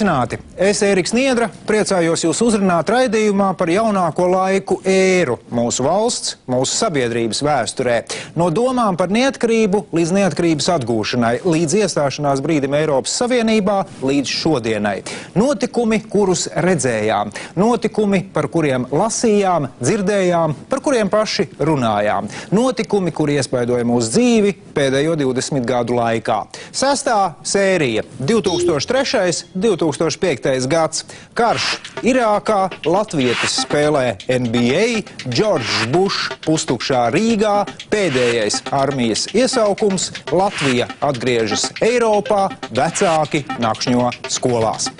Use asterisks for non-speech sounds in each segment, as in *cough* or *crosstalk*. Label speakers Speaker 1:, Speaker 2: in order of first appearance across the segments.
Speaker 1: Sveicināti! Es, Ēriks Niedra, priecājos jūs uzrunāt raidījumā par jaunāko laiku ēru mūsu valsts, mūsu sabiedrības vēsturē. No domām par neatkarību līdz neatkarības atgūšanai, līdz iestāšanās brīdim Eiropas Savienībā, līdz šodienai. Notikumi, kurus redzējām, notikumi, par kuriem lasījām, dzirdējām, par kuriem paši runājām. Notikumi, kuri iespaidoja mūsu dzīvi pēdējo 20 gadu laikā. Sestā sērija 2003. 2005. gads. Karš Irākā, Latvijas spēlē NBA, Džordžs Bušs pustukšā Rīgā, pēdējais armijas iesaukums, Latvija atgriežas Eiropā, vecāki nakšņo skolās.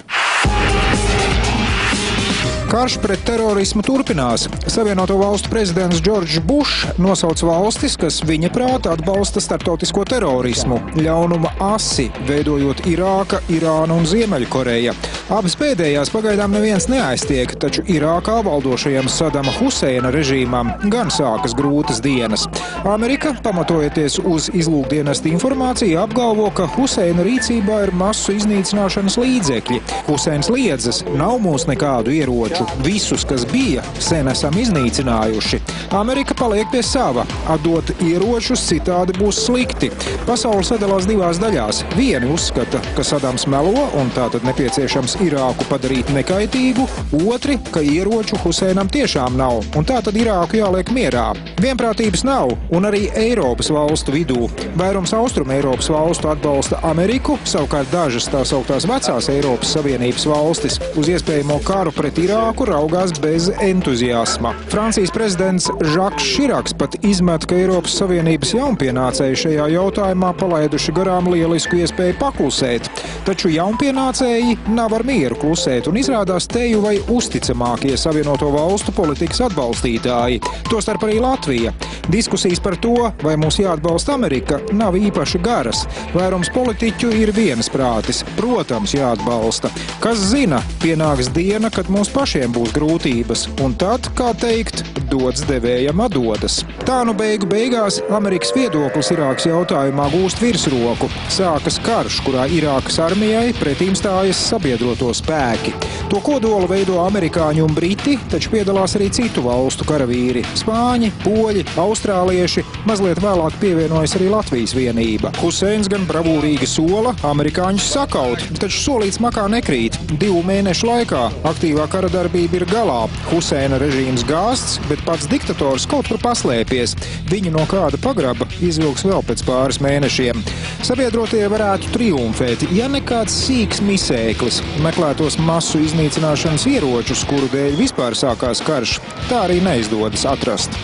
Speaker 1: Karš pret terorismu turpinās. Savienoto valstu prezidents Džordžs Bušs nosauc valstis, kas viņa prāta atbalsta starptautisko terorismu, ļaunuma asi, veidojot Irāka, Irāna un Ziemeļkoreja. Abas pēdējās pagaidām neviens neaiztiek, taču Irākā valdošajam Sadama Huseina režīmam gan sākas grūtas dienas. Amerika, pamatojoties uz izlūkdienestu informāciju, apgalvo, ka Huseina rīcībā ir masu iznīcināšanas līdzekļi. Huseins liedzas, nav mūs nekādu ieroču ieroču. Visus, kas bija, sen esam iznīcinājuši. Amerika paliek pie sava. Atdot ieročus citādi būs slikti. Pasaule sadalās divās daļās. Vieni uzskata, ka Sadams melo un tātad nepieciešams Irāku padarīt nekaitīgu. Otri, ka ieroču Huseinam tiešām nav un tātad Irāku jāliek mierā. Vienprātības nav un arī Eiropas valstu vidū. Vairums Austrum Eiropas valstu atbalsta Ameriku, savukārt dažas tā sauktās vecās Eiropas Savienības valstis uz iespējamo karu pret Irāku Irāku raugās bez entuziasma. Francijas prezidents Žaks Širaks pat izmet, ka Eiropas Savienības jaunpienācēji šajā jautājumā palaiduši garām lielisku iespēju paklusēt. Taču jaunpienācēji nav ar mieru klusēt un izrādās teju vai uzticamākie Savienoto valstu politikas atbalstītāji, tostarp arī Latvija. Diskusijas par to, vai mūs jāatbalsta Amerika, nav īpaši garas. Vairums politiķu ir viensprātis. Protams, jāatbalsta. Kas zina, pienāks diena, kad mūs pašiem pašiem būs grūtības, un tad, kā teikt, dots devējam atdodas. Tā nu beigu beigās Amerikas viedoklis Irākas jautājumā gūst virsroku. Sākas karš, kurā Irākas armijai pretīm stājas sabiedroto spēki. To kodolu veido amerikāņi un briti, taču piedalās arī citu valstu karavīri - spāņi, poļi, austrālieši. Mazliet vēlāk pievienojas arī Latvijas vienība. Huseins gan bravūrīgi sola amerikāņus sakaut, taču solīts makā nekrīt. Divu mēnešu laikā aktīvā kara darbība ir galā. Huseina režīms gāsts, bet pats diktators kaut kur paslēpies. Viņu no kāda pagraba izvilks vēl pēc pāris mēnešiem. Sabiedrotie varētu triumfēt, ja nekāds sīks misēklis meklētos masu iznīcināšanas ieročus, kuru dēļ vispār sākās karš, tā arī neizdodas atrast.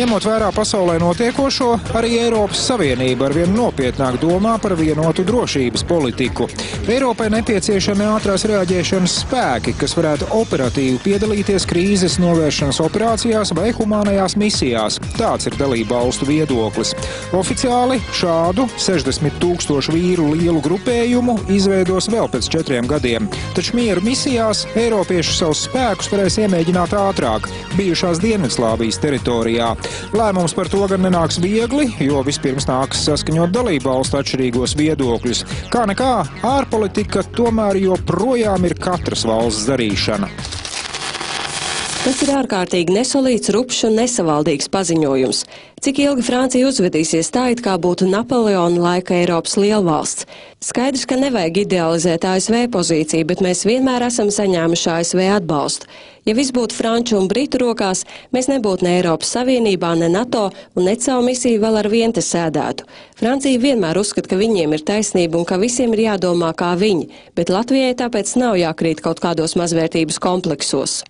Speaker 1: Ņemot vērā pasaulē notiekošo, arī Eiropas Savienība arvien nopietnāk domā par vienotu drošības politiku. Eiropai nepieciešami ātrās reaģēšanas spēki, kas varētu operatīvi piedalīties krīzes novēršanas operācijās vai humanajās misijās. Tāds ir dalība valstu viedoklis. Oficiāli šādu 60 tūkstošu vīru lielu grupējumu izveidos vēl pēc četriem gadiem. Taču mieru misijās Eiropieši savus spēkus varēs iemēģināt ātrāk, bijušās Dienvidslāvijas teritorijā. Lēmums par to gan nenāks viegli, jo vispirms nāks saskaņot dalību valstu atšķirīgos viedokļus. Kā nekā, ārpolitika tomēr joprojām ir katras valsts darīšana.
Speaker 2: Tas ir ārkārtīgi nesolīts, rupšs un nesavaldīgs paziņojums. Cik ilgi Francija uzvedīsies tā, it kā būtu Napoleona laika Eiropas lielvalsts? Skaidrs, ka nevajag idealizēt ASV pozīciju, bet mēs vienmēr esam saņēmuši ASV atbalstu. Ja viss būtu Franču un Britu rokās, mēs nebūtu ne Eiropas Savienībā, ne NATO un ne savu misiju vēl ar vien te sēdētu. Francija vienmēr uzskata, ka viņiem ir taisnība un ka visiem ir jādomā kā viņi, bet Latvijai tāpēc nav jākrīt kaut kādos mazvērtības kompleksos.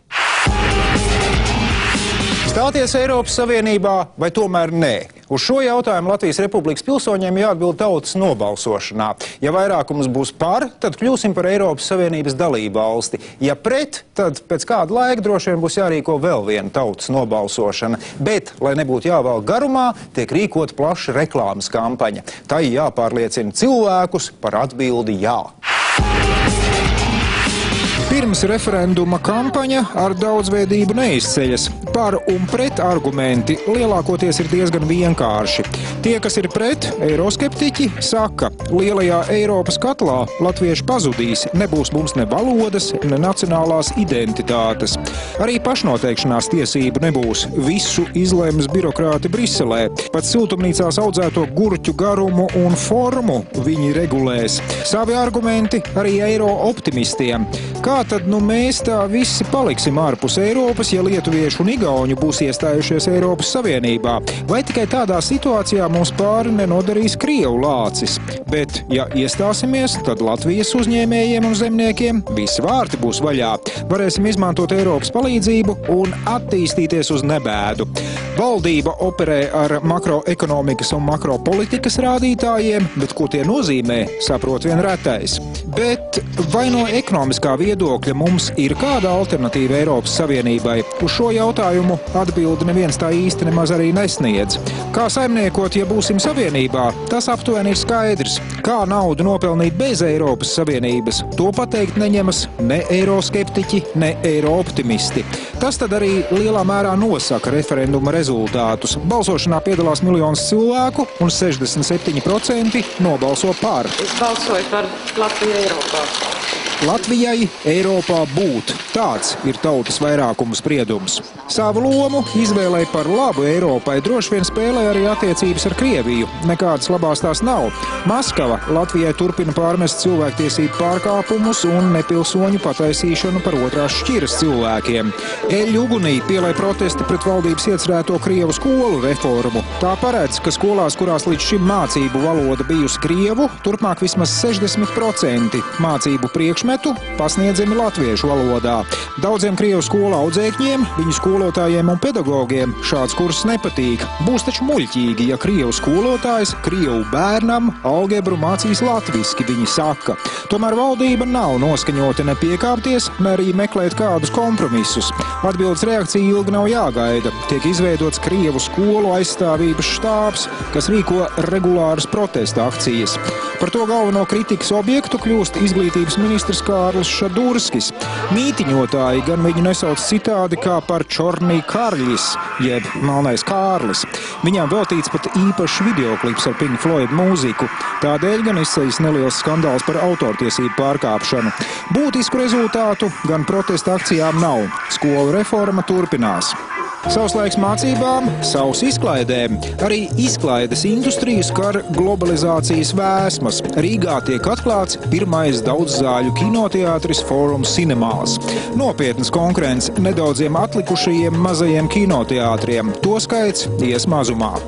Speaker 1: Stāties Eiropas Savienībā vai tomēr nē? Uz šo jautājumu Latvijas Republikas pilsoņiem jāatbild tautas nobalsošanā. Ja vairākums būs par, tad kļūsim par Eiropas Savienības dalību valsti. Ja pret, tad pēc kāda laika droši vien būs jārīko vēl viena tautas nobalsošana. Bet, lai nebūtu jāvēl garumā, tiek rīkot plaša reklāmas kampaņa. Tai jāpārliecina cilvēkus par atbildi jā. Pirms referenduma kampaņa ar daudzveidību neizceļas. Par un pret argumenti lielākoties ir diezgan vienkārši. Tie, kas ir pret, eiroskeptiķi, saka, lielajā Eiropas katlā latvieši pazudīs, nebūs mums ne valodas, ne nacionālās identitātes. Arī pašnoteikšanās tiesību nebūs. Visu izlēms birokrāti Briselē. Pat siltumnīcās audzēto gurķu garumu un formu viņi regulēs. Savi argumenti arī eiro optimistiem. Kā tad nu mēs tā visi paliksim ārpus Eiropas, ja lietuvieši un igauņi būs iestājušies Eiropas Savienībā? Vai tikai tādā situācijā mums pāri nenodarīs Krievu lācis? Bet, ja iestāsimies, tad Latvijas uzņēmējiem un zemniekiem visi vārti būs vaļā. Varēsim izmantot Eiropas palīdzību un attīstīties uz nebēdu. Valdība operē ar makroekonomikas un makropolitikas rādītājiem, bet ko tie nozīmē, saprot vien retais. Bet vai no ekonomiskā viedokļa mums ir kāda alternatīva Eiropas Savienībai? Uz šo jautājumu atbildi neviens tā īsti nemaz arī nesniedz. Kā saimniekot, ja būsim Savienībā, tas aptuveni ir skaidrs. Kā naudu nopelnīt bez Eiropas Savienības, to pateikt neņemas ne eiroskeptiķi, ne eirooptimisti. Tas tad arī lielā mērā nosaka referenduma rezultātus. Balsošanā piedalās miljonus cilvēku un 67% nobalso par.
Speaker 3: Es balsoju par Latviju Eiropā.
Speaker 1: Latvijai Eiropā būt. Tāds ir tautas vairākuma spriedums. Savu lomu izvēlei par labu Eiropai droši vien spēlē arī attiecības ar Krieviju. Nekādas labās tās nav. Maskava Latvijai turpina pārmest cilvēktiesību pārkāpumus un nepilsoņu pataisīšanu par otrās šķiras cilvēkiem. Eļu ugunī pielai protesti pret valdības iecerēto Krievu skolu reformu. Tā paredz, ka skolās, kurās līdz šim mācību valoda bijusi Krievu, turpmāk vismaz 60% mācību priekšmetu pasniedzami latviešu valodā. Daudziem Krievu skolu audzēkņiem, viņu skolotājiem un pedagogiem šāds kurs nepatīk. Būs taču muļķīgi, ja Krievu skolotājs Krievu bērnam algebru mācīs latviski, viņi saka. Tomēr valdība nav noskaņota ne piekāpties, ne arī meklēt kādus kompromisus. Atbildes reakcija ilgi nav jāgaida. Tiek izveidots Krievu skolu aizstāvības štābs, kas rīko regulāras protesta akcijas. Par to galveno kritikas objektu kļūst izglītības ministrs Kārlis Šadurskis. Mītiņotāji gan viņu nesauc citādi kā par Čornī Kārļis, jeb Melnais Kārlis. Viņam veltīts pat īpašs videoklips ar Pink Floyd mūziku. Tādēļ gan izceļas neliels skandāls par autortiesību pārkāpšanu. Būtisku rezultātu gan protesta akcijām nav. Skolu reforma turpinās. Savs laiks mācībām, savs izklaidēm. Arī izklaides industrijas kar globalizācijas vēsmas. Rīgā tiek atklāts pirmais daudzzāļu kinoteātris Forum Cinemās. Nopietnas konkurence nedaudziem atlikušajiem mazajiem kinoteātriem. To skaits ies mazumā.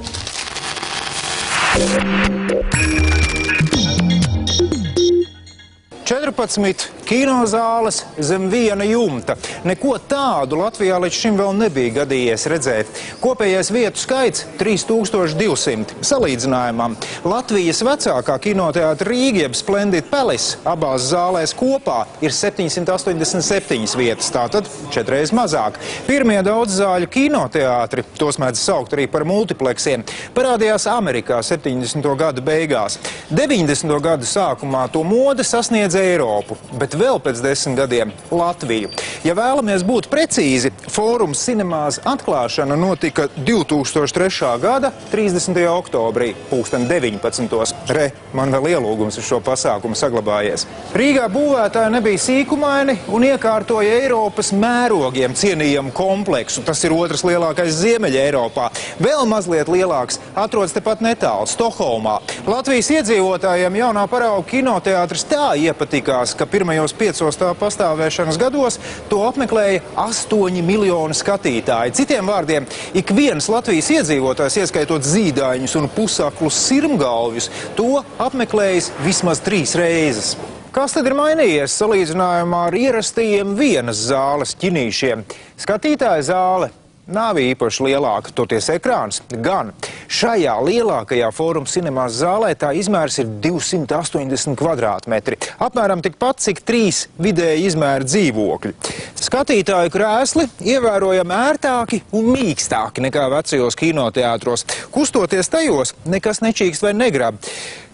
Speaker 1: 14 kinozāles zem viena jumta. Neko tādu Latvijā līdz šim vēl nebija gadījies redzēt. Kopējais vietu skaits - 3200. Salīdzinājumam Latvijas vecākā kinoteātra Rīga, jeb Splendid Palace, abās zālēs kopā ir 787 vietas, tātad četreiz mazāk. Pirmie daudzzāļu kinoteātri, tos mēdz saukt arī par multipleksiem, parādījās Amerikā 70. gadu beigās. 90. gadu sākumā to mode sasniedz Eiropu, bet vēl pēc desmit gadiem Latviju. Ja vēlamies būt precīzi, fórums cinemās atklāšana notika 2003. gada 30. oktobrī, pulksten 19. Re, man vēl ielūgums uz šo pasākumu saglabājies. Rīgā būvētāji nebija sīkumaini un iekārtoja Eiropas mērogiem cienījamu kompleksu. Tas ir otrs lielākais Ziemeļa Eiropā. Vēl mazliet lielāks atrodas tepat netālu Stokholmā. Latvijas iedzīvotājiem jaunā parauga kinoteātris tā iepatikās, ka pirmajos piecos tā pastāvēšanas gados to apmeklēja 8 miljoni skatītāji. Citiem vārdiem, ik viens Latvijas iedzīvotājs, ieskaitot zīdaiņus un pusaklus sirmgalvjus, to apmeklējis vismaz trīs reizes. Kas tad ir mainījies salīdzinājumā ar ierastajiem vienas zāles ķinīšiem? Skatītāja zāle nav īpaši lielāka, toties ekrāns gan. Šajā lielākajā fóruma cinemās zālē tā izmērs ir 280 kvadrātmetri. Apmēram tikpat, cik trīs vidēji izmēra dzīvokļi. Skatītāju krēsli ievērojami ērtāki un mīkstāki nekā vecajos kinoteātros. Kustoties tajos, nekas nečīkst vai negrab.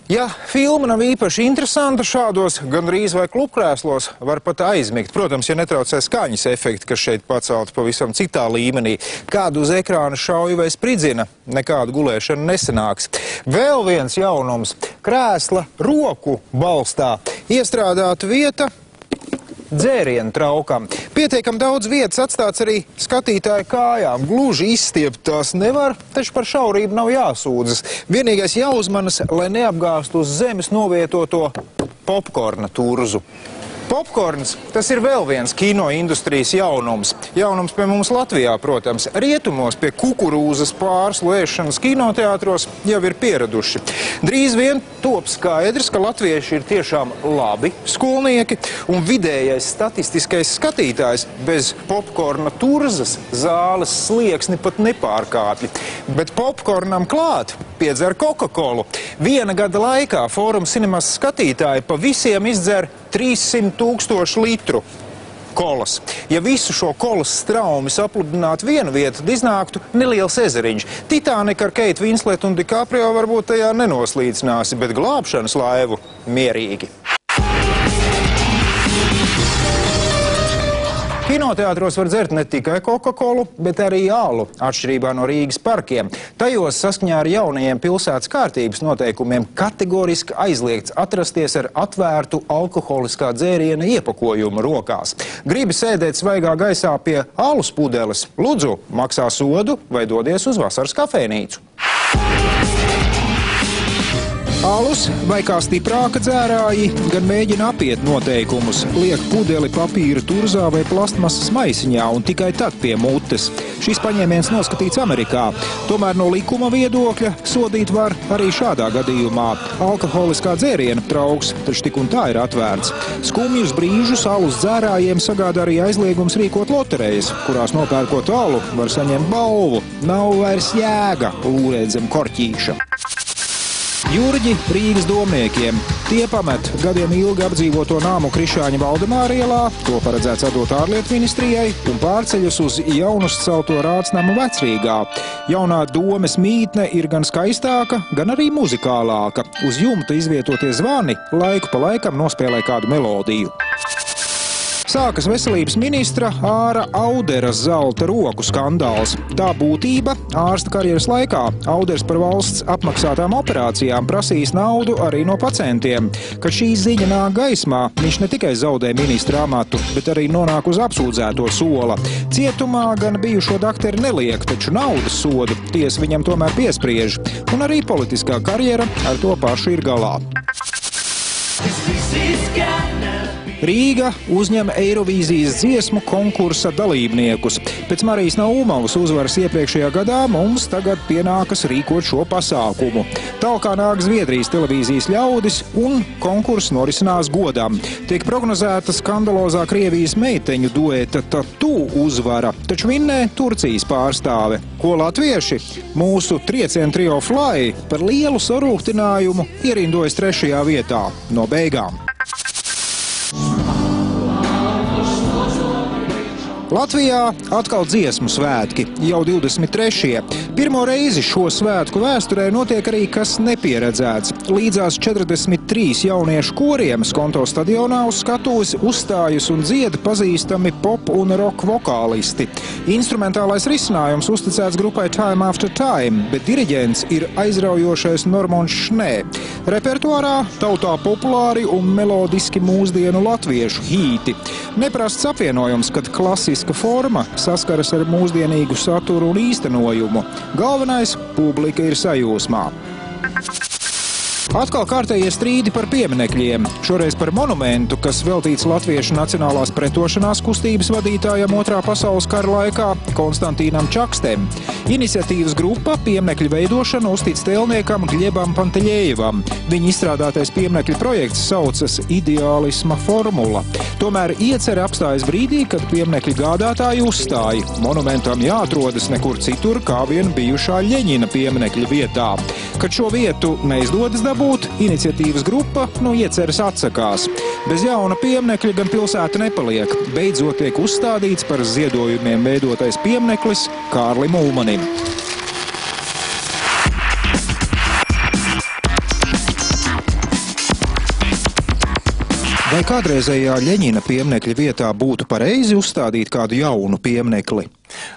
Speaker 1: Ja filma nav īpaši interesanta šādos gandrīz vai klubkrēslos, var pat aizmigt. Protams, ja netraucē skaņas efekti, kas šeit pacelti pavisam citā līmenī. Kādu uz ekrāna šauju vai spridzina, nekādu gulēšanu nesanāks. Vēl viens jaunums - krēsla roku balstā. Iestrādāta vieta dzērienu traukam. Pietiekam daudz vietas atstāts arī skatītāju kājām. Gluži izstiept tās nevar, taču par šaurību nav jāsūdzas. Vienīgais jāuzmanas, lai neapgāstu uz zemes novietoto popkorna turzu. Popkorns tas ir vēl viens kino industrijas jaunums. Jaunums pie mums Latvijā, protams. Rietumos pie kukurūzas pārslu ēšanas kinoteātros jau ir pieraduši. Drīz vien top skaidrs, ka latvieši ir tiešām labi skolnieki un vidējais statistiskais skatītājs bez popkorna turzas zāles slieksni pat nepārkāpja. Bet popkornam klāt piedzer Coca-Colu. Viena gada laikā Fórums cinemas skatītāji pa visiem izdzer 300 tūkstošu litru kolas. Ja visu šo kolas straumi sapludinātu vienu vietu, tad iznāktu neliels ezeriņš. Titānika ar Keitu Vinsletu un Dikaprio varbūt tajā nenoslīdināsi, bet glābšanas laivu mierīgi. Kinoteātros var dzert ne tikai Coca-Colu, bet arī alu, atšķirībā no Rīgas parkiem. Tajos saskaņā ar jaunajiem pilsētas kārtības noteikumiem kategoriski aizliegts atrasties ar atvērtu alkoholiskā dzēriena iepakojumu rokās. Gribi sēdēt svaigā gaisā pie alus pudeles? Lūdzu, maksā sodu vai dodies uz vasaras kafejnīcu. Alus vai kā stiprāka dzērāji gan mēģina apiet noteikumus, liek pudeli papīra turzā vai plastmasas maisiņā un tikai tad pie mutes. Šis paņēmiens noskatīts Amerikā. Tomēr no likuma viedokļa sodīt var arī šādā gadījumā. Alkoholiskā dzēriena trauks, taču tik un tā ir atvērts. Skumjus brīžus alus dzērājiem sagādā arī aizliegums rīkot loterējas, kurās nopērkot alu var saņemt balvu. Nav vairs jēga lūrēt zem korķīša. Jurģi Rīgas domniekiem. Tie pamet gadiem ilgi apdzīvoto nāmu Krišāņa Valdemāra ielā, to paredzēts atdot ārlietu ministrijai, un pārceļas uz jaunus celto rādsnamu vecrīgā. Jaunā domes mītne ir gan skaistāka, gan arī muzikālāka. Uz jumta izvietotie zvani laiku pa laikam nospēlē kādu melodiju. Sākas veselības ministra Āra Auderas zelta roku skandāls. Tā būtība ārsta karjeras laikā Auders par valsts apmaksātām operācijām prasīs naudu arī no pacientiem. Kad šī ziņa nāk gaismā, viņš ne tikai zaudē ministra amatu, bet arī nonāk uz apsūdzēto sola. Cietumā gan bijušo dakteri neliek, taču naudas sodu tiesa viņam tomēr piespriež. Un arī politiskā karjera ar to pašu ir galā. Rīga uzņem Eirovīzijas dziesmu konkursa dalībniekus. Pēc Marijas Naumovas uzvaras iepriekšējā gadā mums tagad pienākas rīkot šo pasākumu. Talkā nāk Zviedrijas televīzijas ļaudis un konkurss norisinās godam. Tiek prognozēta skandalozā Krievijas meiteņu dueta Tatu uzvara, taču vinnē Turcijas pārstāve. Ko latvieši? Mūsu triecienu trio Fly par lielu sarūktinājumu ierindojas trešajā vietā no beigām. Latvijā atkal dziesmu svētki, jau 23. Pirmo reizi šo svētku vēsturē notiek arī kas nepieredzēts. Līdzās 43 jauniešu koriem Skonto stadionā uz skatuves uzstājas un dzied pazīstami pop un rock vokālisti. Instrumentālais risinājums uzticēts grupai Time After Time, bet diriģents ir aizraujošais Normons Šnē. Repertuārā tautā populāri un melodiski mūsdienu latviešu hīti. Neprasts apvienojums, kad klasiska forma saskaras ar mūsdienīgu saturu un īstenojumu. Galvenais - publika ir sajūsmā. Atkal kārtējie strīdi par pieminekļiem. Šoreiz par monumentu, kas veltīts Latviešu Nacionālās pretošanās kustības vadītājam otrā pasaules kara laikā Konstantīnam Čakstem. Iniciatīvas grupa pieminekļu veidošanu uztic tēlniekam Gļebam Panteļējevam. Viņa izstrādātais pieminekļu projekts saucas Ideālisma formula. Tomēr iecer apstājas brīdī, kad pieminekļu gādātāji uzstāja. Monumentam jāatrodas nekur citur, kā vien bijušā Ļeņina pieminekļa vietā. Kad šo vietu neizdodas dabūt, dabūt, iniciatīvas grupa no ieceras atsakās. Bez jauna pieminekļa gan pilsēta nepaliek. Beidzot tiek uzstādīts par ziedojumiem veidotais piemineklis Kārlim Ulmanim. Vai kādreizējā Ļeņina pieminekļa vietā būtu pareizi uzstādīt kādu jaunu pieminekli?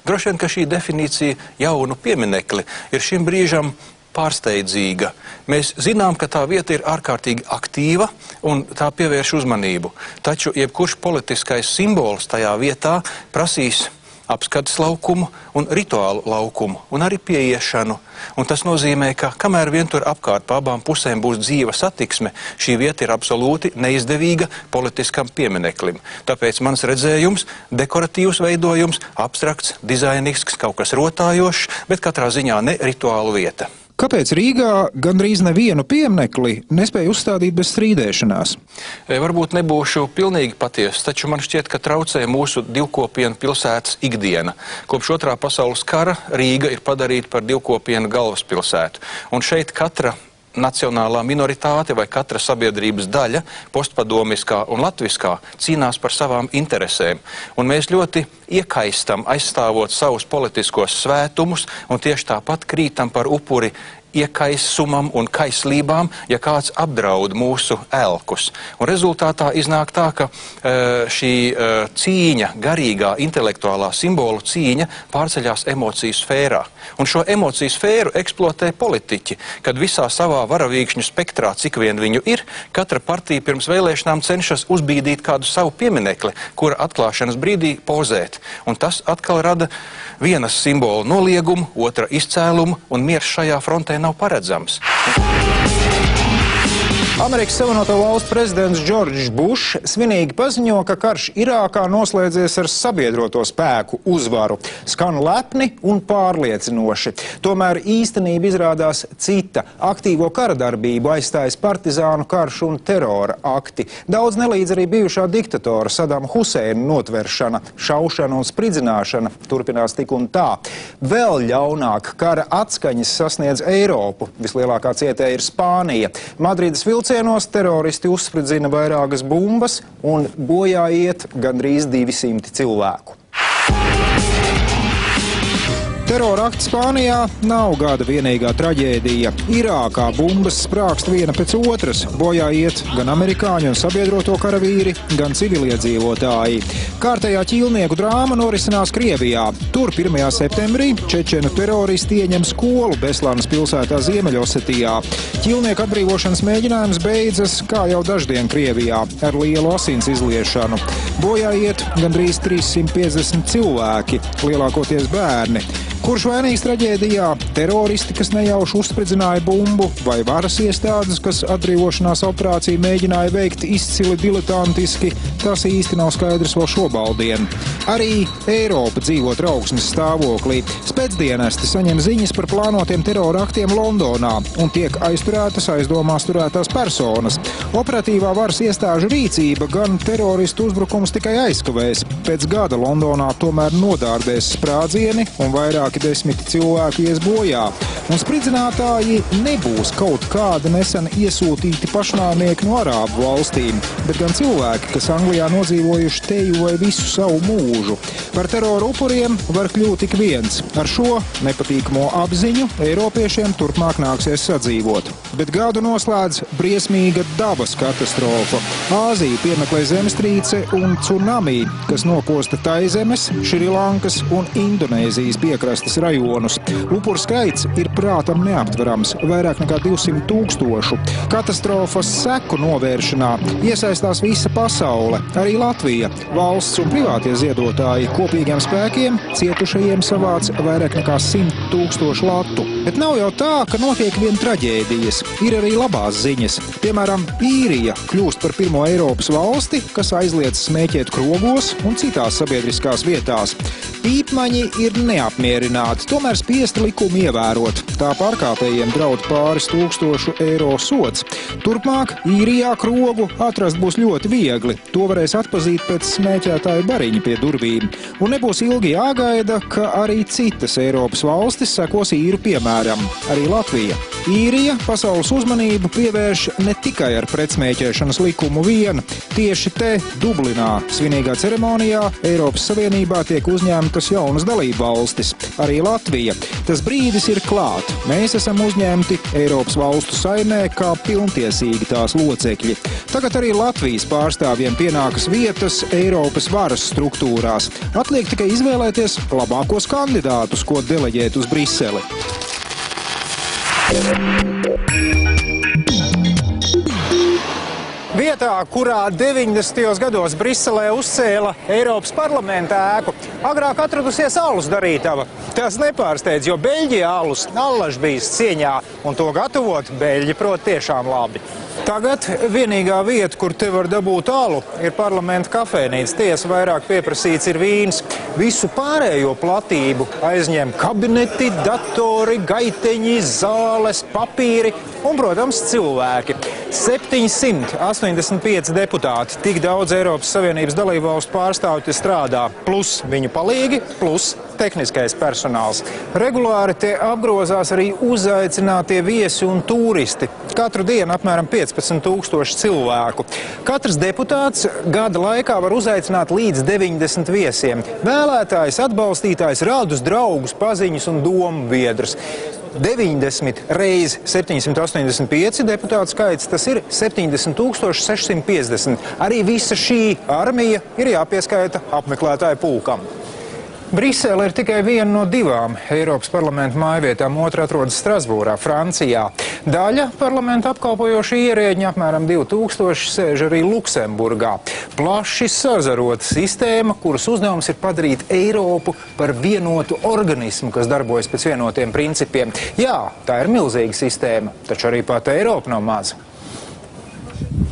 Speaker 4: Droši vien, ka šī definīcija jaunu pieminekli ir šim brīžam pārsteidzīga. Mēs zinām, ka tā vieta ir ārkārtīgi aktīva un tā pievērš uzmanību. Taču jebkurš politiskais simbols tajā vietā prasīs apskates laukumu un rituālu laukumu un arī pieiešanu. Un tas nozīmē, ka kamēr vien tur apkārt pa abām pusēm būs dzīva satiksme, šī vieta ir absolūti neizdevīga politiskam piemineklim. Tāpēc mans redzējums - dekoratīvs veidojums, abstrakts, dizainisks, kaut kas rotājošs, bet katrā ziņā ne rituālu vieta.
Speaker 1: Kāpēc Rīgā gandrīz nevienu pieminekli nespēja uzstādīt bez strīdēšanās?
Speaker 4: E, varbūt nebūšu pilnīgi patiesa, taču man šķiet, ka traucē mūsu divkopienu pilsētas ikdiena. Kopš otrā pasaules kara Rīga ir padarīta par divkopienu galvaspilsētu. Un šeit katra nacionālā minoritāte vai katra sabiedrības daļa, postpadomiskā un latviskā, cīnās par savām interesēm. Un mēs ļoti iekaistam aizstāvot savus politiskos svētumus un tieši tāpat krītam par upuri iekaisumam un kaislībām, ja kāds apdraud mūsu elkus. Un rezultātā iznāk tā, ka e, šī e, cīņa, garīgā, intelektuālā simbolu cīņa pārceļās emociju sfērā. Un šo emociju sfēru eksploatē politiķi, kad visā savā varavīkšņu spektrā, cik vien viņu ir, katra partija pirms vēlēšanām cenšas uzbīdīt kādu savu pieminekli, kura atklāšanas brīdī pozēt. Un tas atkal rada vienas simbolu noliegumu, otra izcēlumu, un miers šajā frontē nav paredzams.
Speaker 1: Amerikas Savienoto Valstu prezidents Džordžs Bušs svinīgi paziņo, ka karš Irākā noslēdzies ar sabiedroto spēku uzvaru. Skan lepni un pārliecinoši. Tomēr īstenība izrādās cita. Aktīvo kara darbību aizstājas partizānu karš un terora akti. Daudz nelīdz arī bijušā diktatora Sadama Huseina notveršana, šaušana un spridzināšana turpinās tik un tā. Vēl ļaunāk kara atskaņas sasniedz Eiropu. Vislielākā cietēja ir Spānija. Madrides vilciens vilcienos teroristi uzspridzina vairākas bumbas un bojā iet gandrīz 200 cilvēku. Terora akts Spānijā nav gada vienīgā traģēdija. Irākā bumbas sprākst viena pēc otras. Bojā iet gan amerikāņu un sabiedroto karavīri, gan civiliedzīvotāji. Kārtējā ķīlnieku drāma norisinās Krievijā. Tur 1. septembrī čečenu teroristi ieņem skolu Beslanas pilsētā Ziemeļosetijā. Ķīlnieku atbrīvošanas mēģinājums beidzas, kā jau daždien Krievijā, ar lielu asins izliešanu. Bojā iet gandrīz 350 cilvēki, lielākoties bērni. Kurš vainīgs traģēdijā? Teroristi, kas nejauši uzspridzināja bumbu, vai varas iestādes, kas atbrīvošanās operāciju mēģināja veikt izcili diletantiski, tas īsti nav skaidrs vēl šobaldien. Arī Eiropa dzīvo trauksmes stāvoklī. Spēcdienesti saņem ziņas par plānotiem terora aktiem Londonā un tiek aizturētas aizdomās turētās personas. Operatīvā varas iestāžu rīcība gan teroristu uzbrukums tikai aizkavēs. Pēc gada Londonā tomēr nodārdēs sprādzieni un vairāk vairāki desmiti cilvēki ies bojā. Un spridzinātāji nebūs kaut kādi nesen iesūtīti pašnāvnieki no Arābu valstīm, bet gan cilvēki, kas Anglijā nodzīvojuši teju vai visu savu mūžu. Par terora upuriem var kļūt tik viens. Ar šo nepatīkamo apziņu Eiropiešiem turpmāk nāksies sadzīvot. Bet gadu noslēdz briesmīga dabas katastrofa. Āzija piemeklē zemestrīce un tsunami, kas nokosta Taizemes, Šrilankas un Indonēzijas piekrastes piekrastes rajonus. Upuru skaits ir prātam neaptverams - vairāk nekā 200 tūkstošu. Katastrofas seku novēršanā iesaistās visa pasaule, arī Latvija. Valsts un privātie ziedotāji kopīgiem spēkiem cietušajiem savāc vairāk nekā 100 tūkstošu latu. Bet nav jau tā, ka notiek vien traģēdijas. Ir arī labās ziņas. Piemēram, īrija kļūst par pirmo Eiropas valsti, kas aizliedz smēķēt krogos un citās sabiedriskās vietās. Pīpmaņi ir neapmierināti, tomēr spiesti likumu ievērot. Tā pārkāpējiem draud pāris tūkstošu eiro sots. Turpmāk īrijā krogu atrast būs ļoti viegli. To varēs atpazīt pēc smēķētāju bariņa pie durvīm. Un nebūs ilgi jāgaida, ka arī citas Eiropas valstis sekos īru piemēram, arī Latvija. Īrija pasaules uzmanību pievērš ne tikai ar pretsmēķēšanas likumu viena. Tieši te, Dublinā, svinīgā ceremonijā Eiropas Savienībā tiek uzņemtas jaunas dalību valstis, arī Latvija. Tas brīdis ir klāt. mēs esam uzņemti Eiropas valstu saimē kā pilntiesīgi tās locekļi. Tagad arī Latvijas pārstāvjiem pienākas vietas Eiropas varas struktūrās. Atliek tikai izvēlēties labākos kandidātus, ko deleģēt uz Briseli. Vietā, kurā 90. gados Briselē uzcēla Eiropas parlamenta ēku, agrāk atradusies alus darītava. Tas nepārsteidz, jo Beļģija alus allaž bijis cieņā, un to gatavot Beļģi prot tiešām labi. Tagad vienīgā vieta, kur te var dabūt alu, ir parlamenta kafejnīca. Tiesa vairāk pieprasīts ir vīns. Visu pārējo platību aizņem kabineti, datori, gaiteņi, zāles, papīri un, protams, cilvēki. 785 deputāti, tik daudz Eiropas Savienības dalībvalstu pārstāvju strādā, plus viņu palīgi, plus tehniskais personāls. Regulāri te apgrozās arī uzaicinātie viesi un turisti. Katru dienu apmēram 15 tūkstoši cilvēku. Katrs deputāts gada laikā var uzaicināt līdz 90 viesiem. Vēlētājs, atbalstītājs, rādus draugus, paziņas un domu biedrus. 90 reizes 785 deputātu skaits, tas ir 70,650. Arī visa šī armija ir jāpieskaita apmeklētāju pulkam. Brisele ir tikai viena no divām Eiropas parlamenta mājvietām. Otra atrodas Strasbūrā, Francijā. Daļa parlamenta apkalpojoša ierēģiņa, apmēram 2000, sēž arī Luksemburgā. Plaši sazarota sistēma, kuras uzdevums ir padarīt Eiropu par vienotu organismu, kas darbojas pēc vienotiem principiem. Jā, tā ir milzīga sistēma, taču arī pat Eiropa nav maza.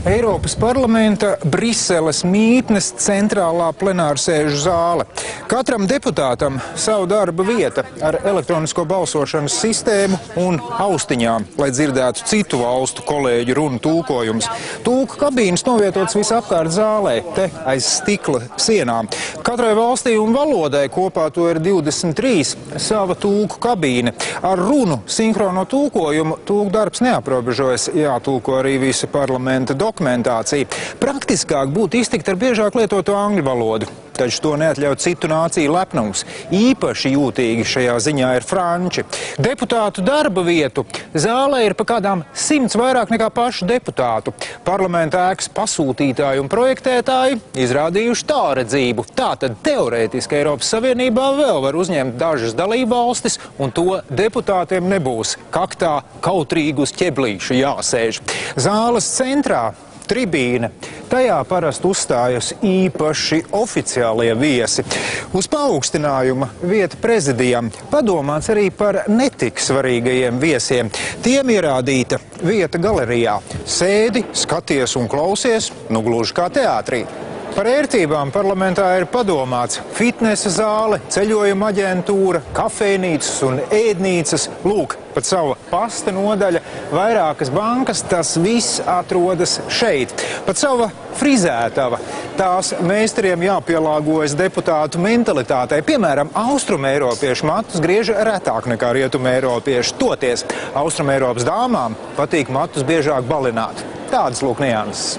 Speaker 1: Eiropas parlamenta Briseles mītnes centrālā plenārsēžu zāle. Katram deputātam savu darba vieta ar elektronisko balsošanas sistēmu un austiņām, lai dzirdētu citu valstu kolēģu runu tulkojumus. Tulku kabīnes novietotas visapkārt zālē, te aiz stikla sienām. Katrai valstī un valodai kopā to ir 23 sava tulku kabīne. Ar runu sinhrono tulkojumu tulku darbs neaprobežojas. Jātulko arī visa parlamenta dokumentācija dokumentācija. Praktiskāk būtu iztikt ar biežāk lietoto angļu valodu. Taču to neatļauj citu nāciju lepnums. Īpaši jūtīgi šajā ziņā ir franči. Deputātu darba vietu zālē ir pa kādām simts vairāk nekā pašu deputātu. Parlamenta ēkas pasūtītāji un projektētāji izrādījuši tāredzību. Tātad teorētiski Eiropas Savienībā vēl var uzņemt dažas dalību valstis, un to deputātiem nebūs kaktā kautrīgi uz ķeblīšu jāsēž. Zāles centrā tribīne. Tajā parasti uzstājas īpaši oficiālie viesi. Uz paaugstinājuma vieta prezidijam padomāts arī par netik svarīgajiem viesiem. Tiem ierādīta vieta galerijā. Sēdi, skaties un klausies, nu gluži kā teātrī. Par ērtībām parlamentā ir padomāts fitnesa zāle, ceļojuma aģentūra, kafejnīcas un ēdnīcas. Lūk, pat sava pasta nodaļa, vairākas bankas, tas viss atrodas šeit. Pat sava frizētava. Tās meistariem jāpielāgojas deputātu mentalitātei. Piemēram, austrumēropiešu matus griež retāk nekā rietumēropiešu. Toties austrumēropas dāmām patīk matus biežāk balināt. Tādas lūk nianses.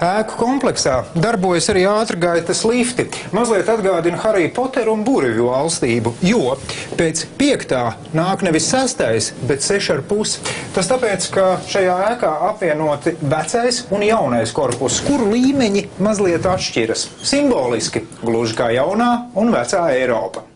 Speaker 1: Ēku kompleksā darbojas arī ātrgaitas lifti. Mazliet atgādina Harry Poteru un burvju valstību, jo pēc piektā nāk nevis sestais, bet seši ar pusi. Tas tāpēc, ka šajā ēkā apvienoti vecais un jaunais korpus, kuru līmeņi mazliet atšķiras. Simboliski, gluži kā jaunā un vecā Eiropa.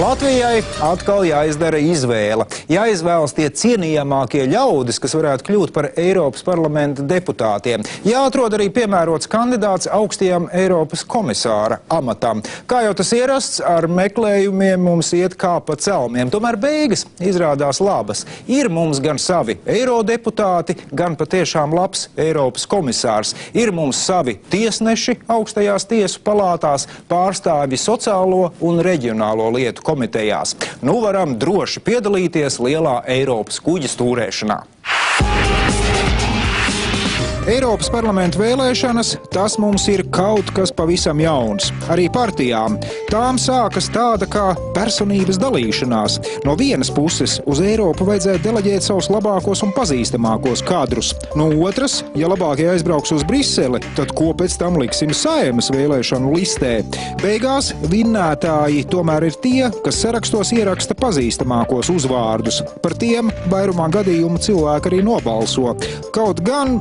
Speaker 1: Latvijai atkal jāizdara izvēle. Jāizvēlas tie cienījamākie ļaudis, kas varētu kļūt par Eiropas parlamenta deputātiem. Jāatrod arī piemērots kandidāts augstajam Eiropas komisāra amatam. Kā jau tas ierasts, ar meklējumiem mums iet kā pa celmiem. Tomēr beigas izrādās labas. Ir mums gan savi eirodeputāti, gan patiešām labs Eiropas komisārs. Ir mums savi tiesneši augstajās tiesu palātās, pārstāvi sociālo un reģionālo lietu komitejās. Nu varam droši piedalīties lielā Eiropas kuģa stūrēšanā. Eiropas parlamenta vēlēšanas tas mums ir kaut kas pavisam jauns. Arī partijām. Tām sākas tāda kā personības dalīšanās. No vienas puses uz Eiropu vajadzēja deleģēt savus labākos un pazīstamākos kadrus. No otras, ja labākie aizbrauks uz Briseli, tad ko pēc tam liksim saimas vēlēšanu listē? Beigās vinnētāji tomēr ir tie, kas sarakstos ieraksta pazīstamākos uzvārdus. Par tiem vairumā gadījumu cilvēki arī nobalso. Kaut gan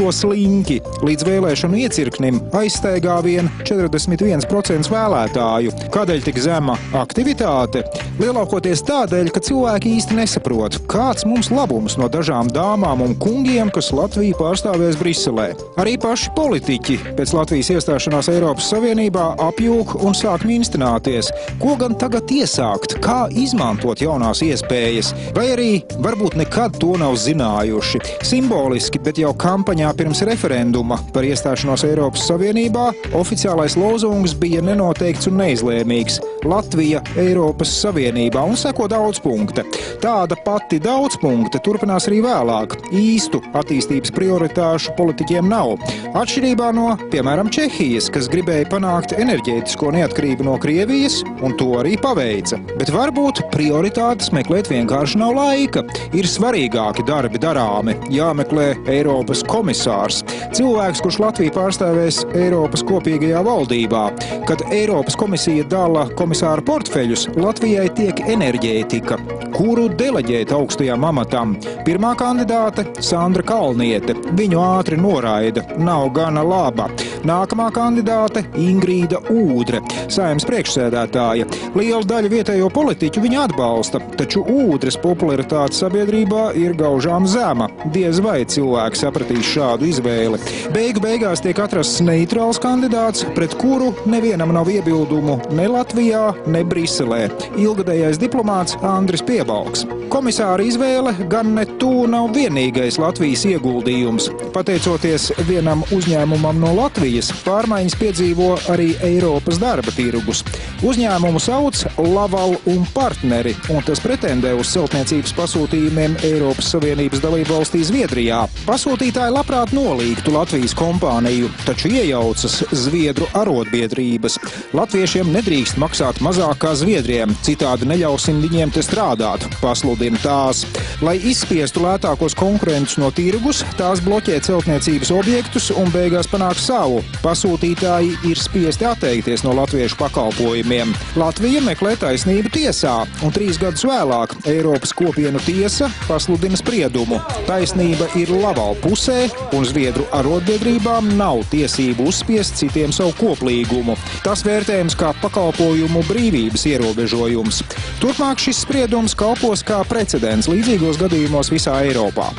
Speaker 1: balso slinki. Līdz vēlēšanu iecirknim aizsteigā vien 41% vēlētāju. Kādēļ tik zema aktivitāte? Lielākoties tādēļ, ka cilvēki īsti nesaprot, kāds mums labums no dažām dāmām un kungiem, kas Latviju pārstāvēs Briselē. Arī paši politiķi pēc Latvijas iestāšanās Eiropas Savienībā apjūk un sāk minstināties. Ko gan tagad iesākt, kā izmantot jaunās iespējas, vai arī varbūt nekad to nav zinājuši. Simboliski, bet jau kampaņā pirms referenduma par iestāšanos Eiropas Savienībā oficiālais lozungs bija nenoteikts un neizlēmīgs - Latvija Eiropas Savienībā un seko daudz punkta. Tāda pati daudz punkta turpinās arī vēlāk. Īstu attīstības prioritāšu politiķiem nav. Atšķirībā no, piemēram, Čehijas, kas gribēja panākt enerģētisko neatkarību no Krievijas, un to arī paveica. Bet varbūt prioritātes meklēt vienkārši nav laika. Ir svarīgāki darbi darāmi, jāmeklē Eiropas komisārs. Cilvēks, kurš Latviju pārstāvēs Eiropas kopīgajā valdībā. Kad Eiropas komisija dala komisāra portfeļus, Latvijai tiek enerģētika, kuru deleģēt augstajām amatām. Pirmā kandidāte - Sandra Kalniete. Viņu ātri noraida, nav gana laba. Nākamā kandidāte - Ingrīda Ūdre, saimnes priekšsēdētāja. Liela daļa vietējo politiķu viņa atbalsta, taču Ūdres popularitāte sabiedrībā ir gaužām zema. Diez vai cilvēki sapratīs šādu izvēli. Beigu beigās tiek atrasts neitrāls kandidāts, pret kuru nevienam nav iebildumu ne Latvijā, ne Briselē. Ilgadējais diplomāts Andris Piebalgs. Komisāra izvēle gan ne tu nav vienīgais Latvijas ieguldījums. Pateicoties vienam uzņēmumam no Latvijas, pārmaiņas piedzīvo arī Eiropas darba tirgus. Uzņēmumu sauc Laval un partneri, un tas pretendē uz celtniecības pasūtījumiem Eiropas Savienības dalību valstī Zviedrijā. Pasūtītāji labprāt nolīgtu Latvijas kompāniju, taču iejaucas Zviedru arotbiedrības. Latviešiem nedrīkst maksāt mazāk kā Zviedriem, citādi neļausim viņiem te strādāt, pasludina tās. Lai izspiestu lētākos konkurentus no tirgus, tās bloķē celtniecības objektus un beigās panāk savu. Pasūtītāji ir spiesti atteikties no latviešu pakalpojumiem. Latvija meklē taisnību tiesā, un trīs gadus vēlāk Eiropas kopienu tiesa pasludina spriedumu. Taisnība ir Laval pusē, un Zviedru arotbiedrībām nav tiesību uzspiest citiem savu koplīgumu. Tas vērtējums kā pakalpojumu brīvības ierobežojums. Turpmāk šis spriedums kalpos kā precedents līdzīgos gadījumos visā Eiropā.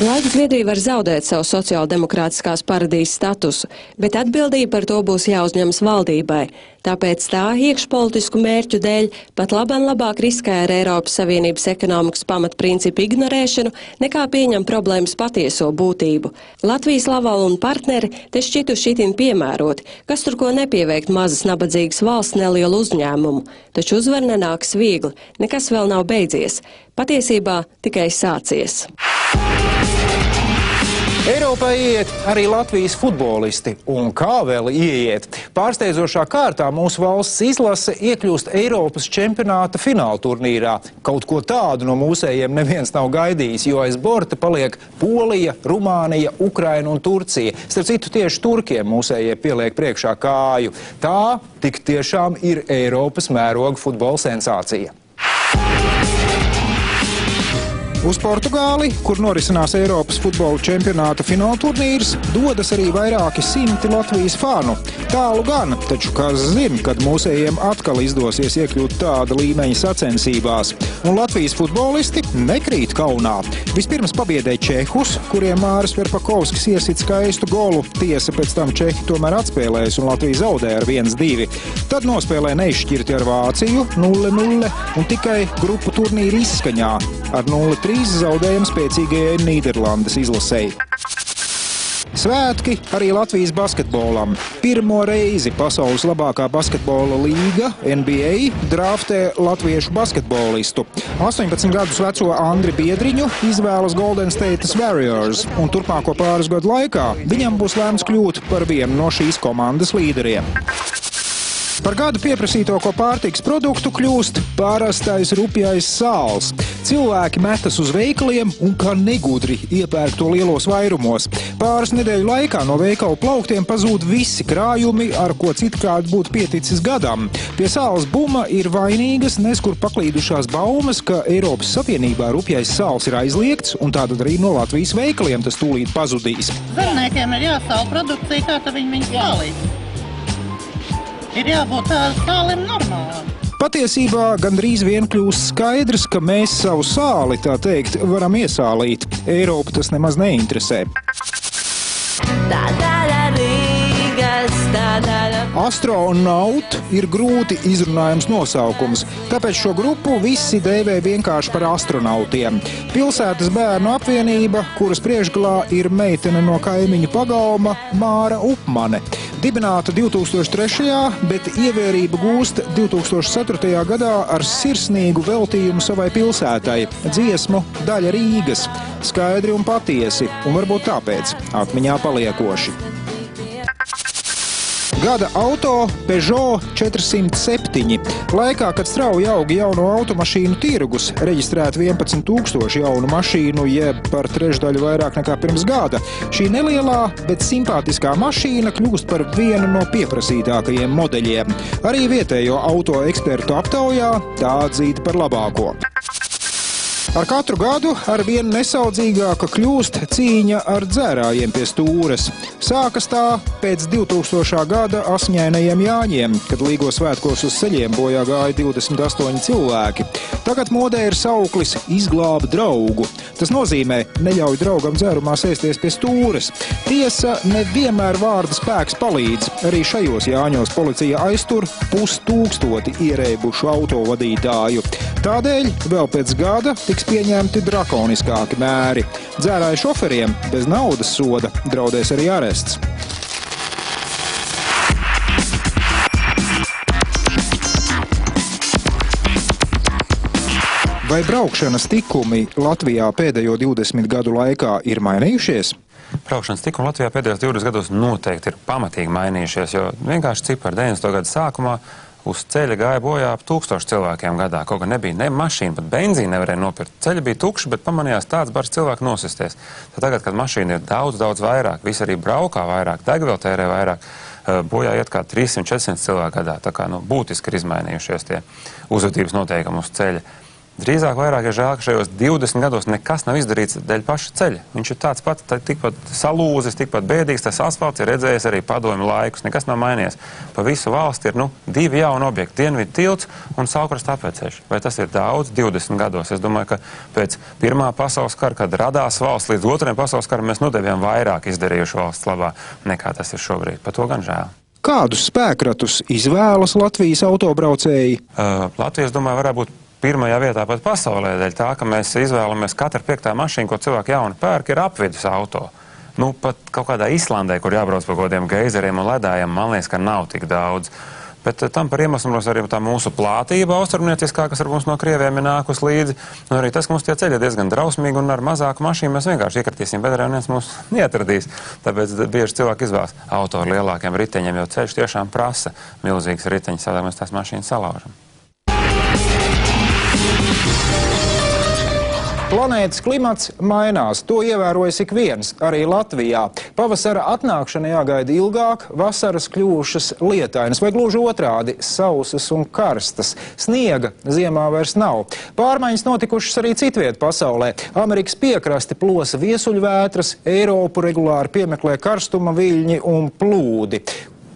Speaker 2: Ar laiku Zviedrija var zaudēt savu sociāldemokrātiskās paradīzes statusu, bet atbildība par to būs jāuzņemas valdībai. Tāpēc tā iekšpolitisku mērķu dēļ pat labam labāk riskē ar Eiropas Savienības ekonomikas pamatprincipu ignorēšanu, nekā pieņem problēmas patieso būtību. Latvijas lavalu un partneri te šķitu šitin piemēroti, kas tur ko nepieveikt mazas nabadzīgas valsts nelielu uzņēmumu. Taču uzvar nenāks viegli, nekas vēl nav beidzies. Patiesībā tikai sācies.
Speaker 1: Eiropā iet arī Latvijas futbolisti, un kā vēl ieiet. Pārsteidzošā kārtā mūsu valsts izlase iekļūst Eiropas čempionāta fināla turnīrā. Kaut ko tādu no mūsējiem neviens nav gaidījis, jo aiz borta paliek Polija, Rumānija, Ukraina un Turcija. Starp citu, tieši turkiem mūsējie pieliek priekšā kāju. Tā tik tiešām ir Eiropas mēroga futbola sensācija. Uz Portugāli, kur norisinās Eiropas futbola čempionāta fināla turnīrs, dodas arī vairāki simti Latvijas fanu. Tālu gan, taču kas zina, kad mūsējiem atkal izdosies iekļūt tāda līmeņa sacensībās. Un Latvijas futbolisti nekrīt kaunā. Vispirms pabiedēja Čehus, kuriem Māris Verpakovskis iesit skaistu golu. Tiesa pēc tam Čehi tomēr atspēlējas un Latvija zaudēja ar 1-2. Tad nospēlēja neizšķirti ar Vāciju 0-0 un tikai grupu turnīra izskaņā ar 0-3 zaudējumu spēcīgajai Nīderlandes izlasēji. Svētki arī Latvijas basketbolam. Pirmo reizi pasaules labākā basketbola līga NBA draftē latviešu basketbolistu. 18 gadus veco Andri Biedriņu izvēlas Golden State Warriors, un turpmāko pāris gadu laikā viņam būs lēmts kļūt par vienu no šīs komandas līderiem. Par gadu pieprasītāko pārtiks produktu kļūst parastais rupjais sāls. Cilvēki metas uz veikaliem un kā negudri iepērk to lielos vairumos. Pāris nedēļu laikā no veikalu plauktiem pazūd visi krājumi, ar ko citkārt būtu pieticis gadam. Pie sāls buma ir vainīgas neskur paklīdušās baumas, ka Eiropas Savienībā rupjais sāls ir aizliegts un tātad arī no Latvijas veikaliem tas tūlīt pazudīs.
Speaker 5: Zemniekiem ir jāsāla produkcija, kā tad viņi viņus sālīs. Ir jābūt tādam normālam.
Speaker 1: Patiesībā gandrīz vien kļūst skaidrs, ka mēs savu sāli, tā teikt, varam iesālīt. Eiropu tas nemaz neinteresē. Astronaut ir grūti izrunājams nosaukums, tāpēc šo grupu visi dēvē vienkārši par astronautiem. Pilsētas bērnu apvienība, kuras priekšgalā ir meitene no kaimiņu pagalma Māra Upmane. Dibināta 2003. bet ievērība gūst 2004. gadā ar sirsnīgu veltījumu savai pilsētai - dziesmu Daļa Rīgas. Skaidri un patiesi, un varbūt tāpēc atmiņā paliekoši. Gada auto Peugeot 407. Laikā, kad strauji auga jauno automašīnu tirgus, reģistrēta 11,000 jaunu mašīnu, jeb par trešdaļu vairāk nekā pirms gada, šī nelielā, bet simpātiskā mašīna kļūst par vienu no pieprasītākajiem modeļiem. Arī vietējo auto ekspertu aptaujā tā atzīta par labāko. Ar katru gadu ar vien nesaudzīgāka kļūst cīņa ar dzērājiem pie stūres. Sākas tā pēc 2000. gada asņainajiem Jāņiem, kad Līgo svētkos uz ceļiem bojā gāja 28 cilvēki. Tagad modē ir sauklis izglāba draugu. Tas nozīmē neļauj draugam dzērumā sēsties pie stūres. Tiesa, nevienmēr vārda spēks palīdz. Arī šajos Jāņos policija aiztur pustūkstoti ierēbušu autovadītāju. Tādēļ vēl pēc gada tiks pieņemti drakoniskāki mēri. Dzērāju šoferiem bez naudas soda draudēs arī arests. Vai braukšanas tikumi Latvijā pēdējo 20 gadu laikā ir mainījušies?
Speaker 6: Braukšanas tikumi Latvijā pēdējos 20 gados noteikti ir pamatīgi mainījušies, jo vienkārši cipari 90. gadu sākumā uz ceļa gāja bojā ap tūkstošu cilvēkiem gadā. Kaut gan nebija ne mašīna, pat benzīna nevarēja nopirkt. Ceļi bija tukši, bet pamanījās tāds bars cilvēku nosisties. Tad tagad, kad mašīna ir daudz, daudz vairāk, visi arī braukā vairāk, degvielu tērē vairāk, eh, bojā iet kā 300-400 cilvēku gadā. Tā kā nu, būtiski ir izmainījušies tie uzvedības noteikumi uz ceļa. Drīzāk vairāk ir žēl, ka šajos 20 gados nekas nav izdarīts dēļ paša ceļa. Viņš ir tāds pats, tā, tikpat salūzis, tikpat bēdīgs. Tas asfalts ir redzējis arī padomju laikus. Nekas nav mainījies. Pa visu valsti ir nu, divi jauni objekti - Dienvidu tilts un Saukrasta apveceļš. Vai tas ir daudz 20 gados? Es domāju, ka pēc Pirmā pasaules kara, kad radās valsts līdz Otrajam pasaules karam, mēs nodevām vairāk izdarījuši valsts labā nekā tas ir šobrīd. Par to gan žēl.
Speaker 1: Kādus spēkratus izvēlas Latvijas autobraucēji?
Speaker 6: Uh, Latvijas, domāju, varētu būt pirmajā vietā pat pasaulē dēļ tā, ka mēs izvēlamies katru piektā mašīnu, ko cilvēki jauni pērk, ir apvidus auto. Nu, pat kaut kādā Islandē, kur jābrauc pa kaut kādiem geizeriem un ledājiem, man liekas, ka nav tik daudz. Bet eh, tam par iemeslu mums arī tā mūsu plātība austrumnieciskā, kas ar mums no Krieviem ir nākus līdzi, un arī tas, ka mums tie ceļi ir diezgan drausmīgi un ar mazāku mašīnu mēs vienkārši iekritīsim bedrē un viens mūs *laughs* neatradīs. Tāpēc bieži cilvēki izvēlas auto ar lielākiem riteņiem, jo ceļš tiešām prasa milzīgas riteņas, savādāk mēs tās mašīnas salaužam.
Speaker 1: Planētas klimats mainās, to ievērojas ik viens, arī Latvijā. Pavasara atnākšana jāgaida ilgāk, vasaras kļūšas lietainas, vai gluži otrādi - sausas un karstas. Sniega ziemā vairs nav. Pārmaiņas notikušas arī citviet pasaulē. Amerikas piekrasti plosa viesuļvētras, Eiropu regulāri piemeklē karstuma viļņi un plūdi.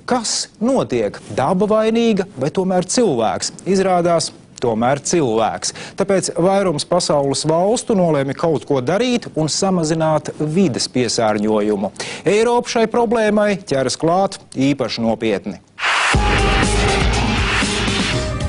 Speaker 1: Kas notiek? Daba vainīga vai tomēr cilvēks? Izrādās tomēr cilvēks. Tāpēc vairums pasaules valstu nolēma kaut ko darīt un samazināt vides piesārņojumu. Eiropa šai problēmai ķeras klāt īpaši nopietni.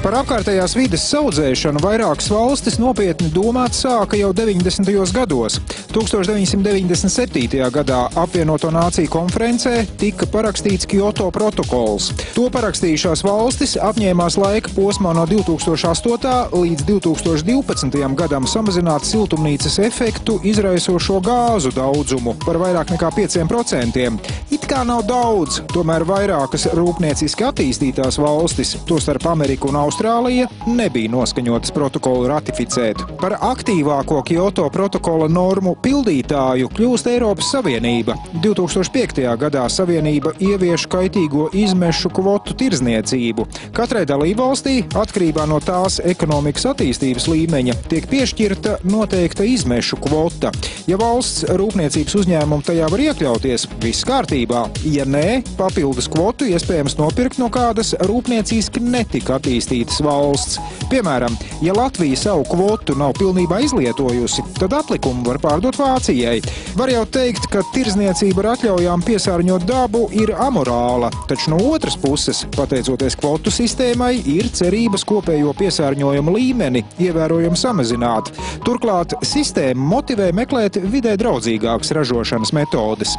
Speaker 1: Par apkārtējās vides saudzēšanu vairākas valstis nopietni domāt sāka jau 90. gados. 1997. gadā apvienoto nāciju konferencē tika parakstīts Kyoto protokols. To parakstījušās valstis apņēmās laika posmā no 2008. līdz 2012. gadam samazināt siltumnīcas efektu izraisošo gāzu daudzumu par vairāk nekā 5%. It kā nav daudz, tomēr vairākas rūpnieciski attīstītās valstis, tostarp Amerika un Austrālija, nebija noskaņotas protokolu ratificēt. Par aktīvāko Kyoto protokola normu pildītāju kļūst Eiropas Savienība. 2005. gadā Savienība ievieš kaitīgo izmešu kvotu tirzniecību. Katrai dalībvalstī, atkarībā no tās ekonomikas attīstības līmeņa, tiek piešķirta noteikta izmešu kvota. Ja valsts rūpniecības uzņēmumi tajā var iekļauties, viss kārtībā. Ja nē, papildus kvotu iespējams nopirkt no kādas rūpnieciski netika attīstītas valsts. Piemēram, ja Latvija savu kvotu nav pilnībā izlietojusi, tad atlikumu var pārdot Vācijai. Var jau teikt, ka tirzniecība ar atļaujām piesārņot dabu ir amorāla, taču no otras puses, pateicoties kvotu sistēmai, ir cerības kopējo piesārņojumu līmeni ievērojami samazināt. Turklāt sistēma motivē meklēt vidē draudzīgākas ražošanas metodes.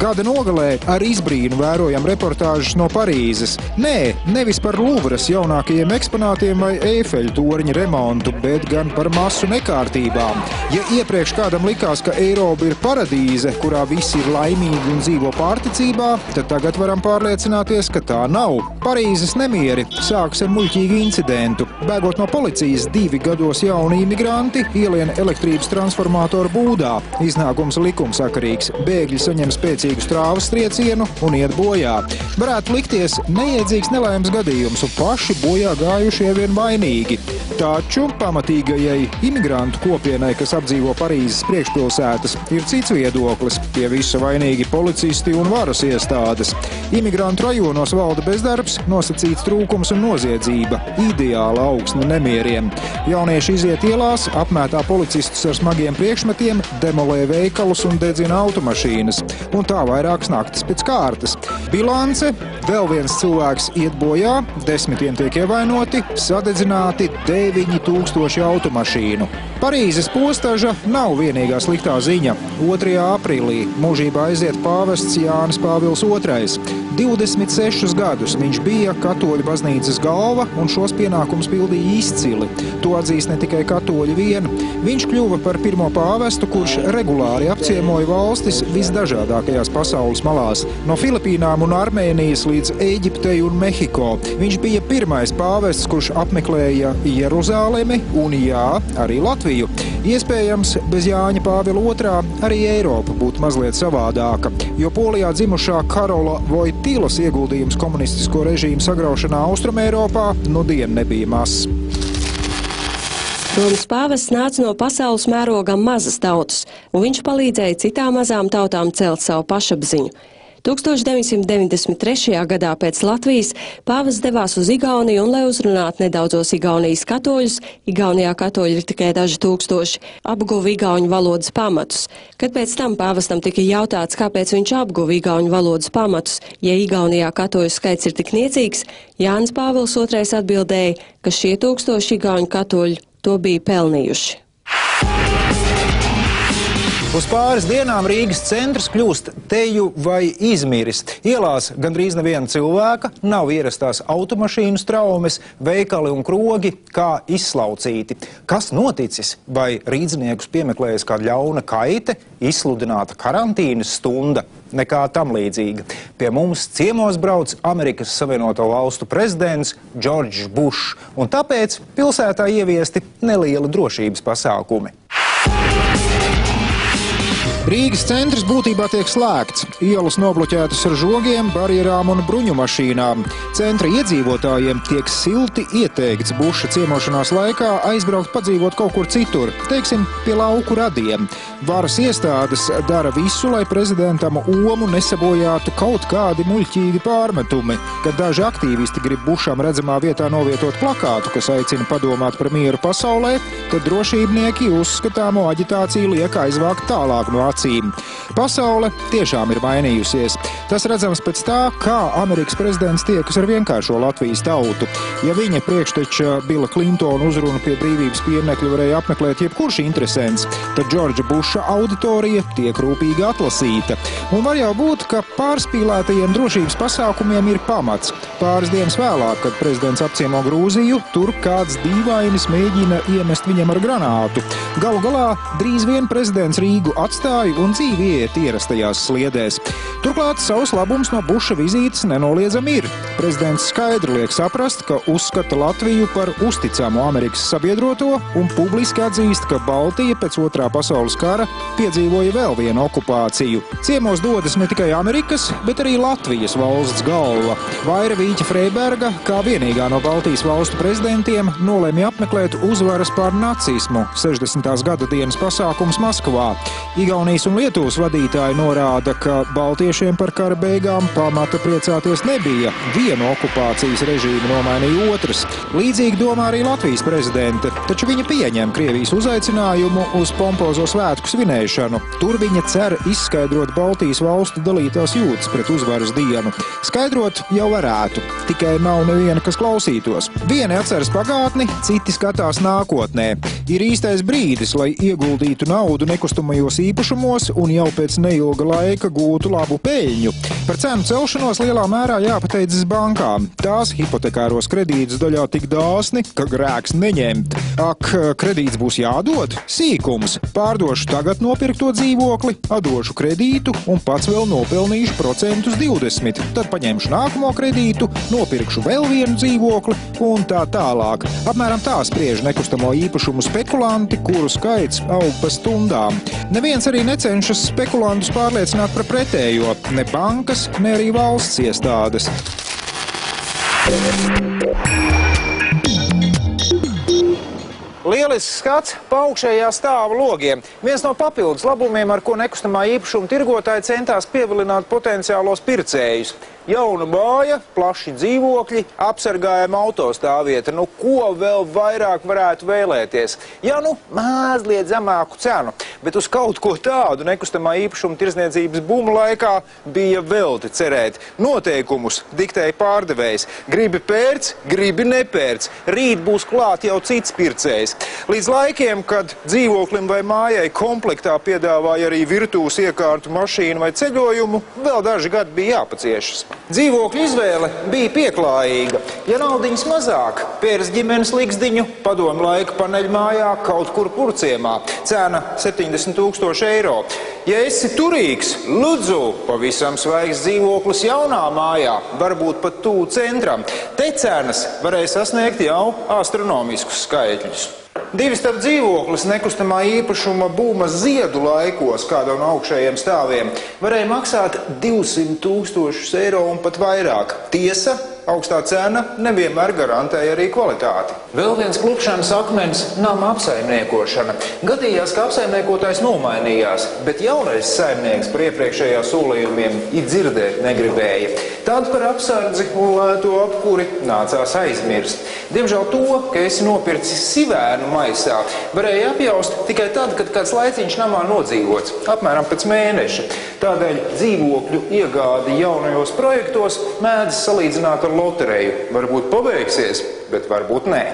Speaker 1: Gada nogalē ar izbrīnu vērojam reportāžas no Parīzes. Nē, nevis par Luvras jaunākajiem eksponātiem vai Eifeļa torņa remontu, bet gan par masu nekārtībām. Ja iepriekš kādam likās, ka Eiropa ir paradīze, kurā visi ir laimīgi un dzīvo pārticībā, tad tagad varam pārliecināties, ka tā nav. Parīzes nemieri sākas ar muļķīgu incidentu. Bēgot no policijas, divi gados jauni imigranti ielien elektrības transformātoru būdā. Iznākums likumsakarīgs. Bēgļi saņem spēcīgu spēcīgu strāvas triecienu un iet bojā. Varētu likties neiedzīgs nelaimes gadījums, un paši bojā gājušie vien vainīgi. Taču pamatīgajai imigrantu kopienai, kas apdzīvo Parīzes priekšpilsētas, ir cits viedoklis. Pie visa vainīgi policisti un varas iestādes. Imigrantu rajonos valda bezdarbs, nosacīts trūkums un noziedzība. Ideāla augsne nemieriem. Jaunieši iziet ielās, apmētā policistus ar smagiem priekšmetiem, demolē veikalus un dedzina automašīnas. Un tā vairākas naktis pēc kārtas. Bilance - vēl viens cilvēks iet bojā, desmitiem tiek ievainoti, sadedzināti 9000 automašīnu. Parīzes postaža nav vienīgā sliktā ziņa. 2. aprīlī mūžībā aiziet pāvests Jānis Pāvils II. 26 gadus viņš bija katoļu baznīcas galva un šos pienākumus pildīja izcili. To atzīst ne tikai katoļi vien. Viņš kļuva par pirmo pāvestu, kurš regulāri apciemoja valstis visdažādākajās pasaules malās, no Filipīnām un Armēnijas līdz Eģiptei un Mehiko. Viņš bija pirmais pāvests, kurš apmeklēja Jeruzālemi un, jā, arī Latviju. Iespējams, bez Jāņa Pāvila II arī Eiropa būtu mazliet savādāka, jo Polijā dzimušā Karola Vojtīlas ieguldījums komunistisko režīmu sagraušanā Austrumēropā nu dien nebija mazs.
Speaker 2: Romas pāvests nāca no pasaules mēroga mazas tautas, un viņš palīdzēja citām mazām tautām celt savu pašapziņu. 1993. gadā pēc Latvijas pāvis devās uz Igauniju un, lai uzrunātu nedaudzos Igaunijas katoļus, Igaunijā katoļi ir tikai daži tūkstoši, apguva Igauņu valodas pamatus. Kad pēc tam pāvestam tika jautāts, kāpēc viņš apguva Igauņu valodas pamatus, ja Igaunijā katoļu skaits ir tik niecīgs, Jānis Pāvils II atbildēja, ka šie tūkstoši Igauņu katoļu to bija pelnījuši.
Speaker 1: Uz pāris dienām Rīgas centrs kļūst teju vai izmiris. Ielās gandrīz neviena cilvēka, nav ierastās automašīnu traumas, veikali un krogi kā izslaucīti. Kas noticis? Vai rīdzniekus piemeklējas kāda ļauna kaite, izsludināta karantīnas stunda? Nekā tam līdzīga. Pie mums ciemos brauc Amerikas Savienoto Valstu prezidents Džordžs Bušs, un tāpēc pilsētā ieviesti nelieli drošības pasākumi. Rīgas centrs būtībā tiek slēgts. Ielas nobloķētas ar žogiem, barjerām un bruņu mašīnām. Centra iedzīvotājiem tiek silti ieteikts buša ciemošanās laikā aizbraukt padzīvot kaut kur citur, teiksim, pie lauku radiem. Varas iestādes dara visu, lai prezidentam Omu nesabojātu kaut kādi muļķīgi pārmetumi. Kad daži aktīvisti grib bušam redzamā vietā novietot plakātu, kas aicina padomāt par mieru pasaulē, tad drošībnieki uzskatāmo aģitāciju liek aizvākt tālāk no acīm acīm. Pasaule tiešām ir mainījusies. Tas redzams pēc tā, kā Amerikas prezidents tiekas ar vienkāršo Latvijas tautu. Ja viņa priekšteča Bila Klintona uzrunu pie brīvības piemekļa varēja apmeklēt jebkurš interesants, tad Džordža Buša auditorija tiek rūpīgi atlasīta. Un var jau būt, ka pārspīlētajiem drošības pasākumiem ir pamats. Pāris dienas vēlāk, kad prezidents apciemo Grūziju, tur kāds dīvainis mēģina iemest viņam ar granātu. Galu galā drīz vien prezidents Rīgu atstāja un dzīvi iet ierastajās sliedēs. Turklāt savs labums no Buša vizītes nenoliedzami ir. Prezidents skaidri liek saprast, ka uzskata Latviju par uzticamu Amerikas sabiedroto un publiski atzīst, ka Baltija pēc otrā pasaules kara piedzīvoja vēl vienu okupāciju. Ciemos dodas ne tikai Amerikas, bet arī Latvijas valsts galva. Vaira Vīķa Freiberga, kā vienīgā no Baltijas valstu prezidentiem, nolēma apmeklēt uzvaras pār nacismu 60. gada dienas pasākums Maskavā. Igaunijas un Lietuvas vadītāji norāda, ka baltiešiem par kara beigām pamata priecāties nebija. Vienu okupācijas režīmu nomainīja otrs. Līdzīgi domā arī Latvijas prezidente, taču viņa pieņem Krievijas uzaicinājumu uz pompozo svētku svinēšanu. Tur viņa cer izskaidrot Baltijas valstu dalītās jūtas pret uzvaras dienu. Skaidrot jau varētu, tikai nav neviena, kas klausītos. Vieni atceras pagātni, citi skatās nākotnē. Ir īstais brīdis, lai ieguldītu naudu nekustamajos īpašumos un jau pēc neilga laika gūtu labu peļņu. Par cenu celšanos lielā mērā jāpateicas bankām. Tās hipotekāros kredītus daļā tik dāsni, ka grēks neņemt. Ak, kredīts būs jādod? Sīkums. Pārdošu tagad nopirkto dzīvokli, atdošu kredītu un pats vēl nopelnīšu procentus 20. Tad paņemšu nākamo kredītu, nopirkšu vēl vienu dzīvokli un tā tālāk. Apmēram tā spriež nekustamo īpašumu spekulanti, kuru skaits aug pa stundām. Neviens arī necenšas spekulantus pārliecināt par pretējo - ne bankas, ne arī valsts iestādes. Lielisks skats pa augšējā stāva logiem. Viens no papildus labumiem, ar ko nekustamā īpašuma tirgotāji centās pievilināt potenciālos pircējus. Jauna māja, plaši dzīvokļi, apsargājama autostāvvieta. Nu, ko vēl vairāk varētu vēlēties? Jā, nu, mazliet zemāku cenu, bet uz kaut ko tādu nekustamā īpašuma tirzniecības buma laikā bija velti cerēt. Noteikumus diktēja pārdevējs. Gribi pērts, gribi nepērts. Rīt būs klāt jau cits pircējs. Līdz laikiem, kad dzīvoklim vai mājai komplektā piedāvāja arī virtūs iekārtu mašīnu vai ceļojumu, vēl daži gadi bija jāpaciešas. Dzīvokļu izvēle bija pieklājīga. Ja naudiņas mazāk, pērs ģimenes liksdiņu padomu laika paneļmājā kaut kur purciemā. Cena 70 tūkstoši eiro. Ja esi turīgs, lūdzu, pavisam svaigs dzīvoklis jaunā mājā, varbūt pat tū centram. Te cenas varēja sasniegt jau astronomiskus skaitļus. Divi starp dzīvoklis nekustamā īpašuma būma ziedu laikos kādā no augšējiem stāviem varēja maksāt 200 tūkstošus eiro un pat vairāk. Tiesa, augstā cena nevienmēr garantēja arī kvalitāti. Vēl viens klupšanas akmens - nama apsaimniekošana. Gadījās, ka apsaimniekotājs nomainījās, bet jaunais saimnieks par iepriekšējā solījumiem it dzirdēt negribēja. Tad par apsardzi un lēto apkuri nācās aizmirst. Diemžēl to, ka esi nopircis sivēnu maisā, varēja apjaust tikai tad, kad kāds laiciņš namā nodzīvots, apmēram pēc mēneša. Tādēļ dzīvokļu iegādi jaunajos projektos mēdz salīdzināt ar loteriju. Varbūt paveiksies, bet varbūt nē.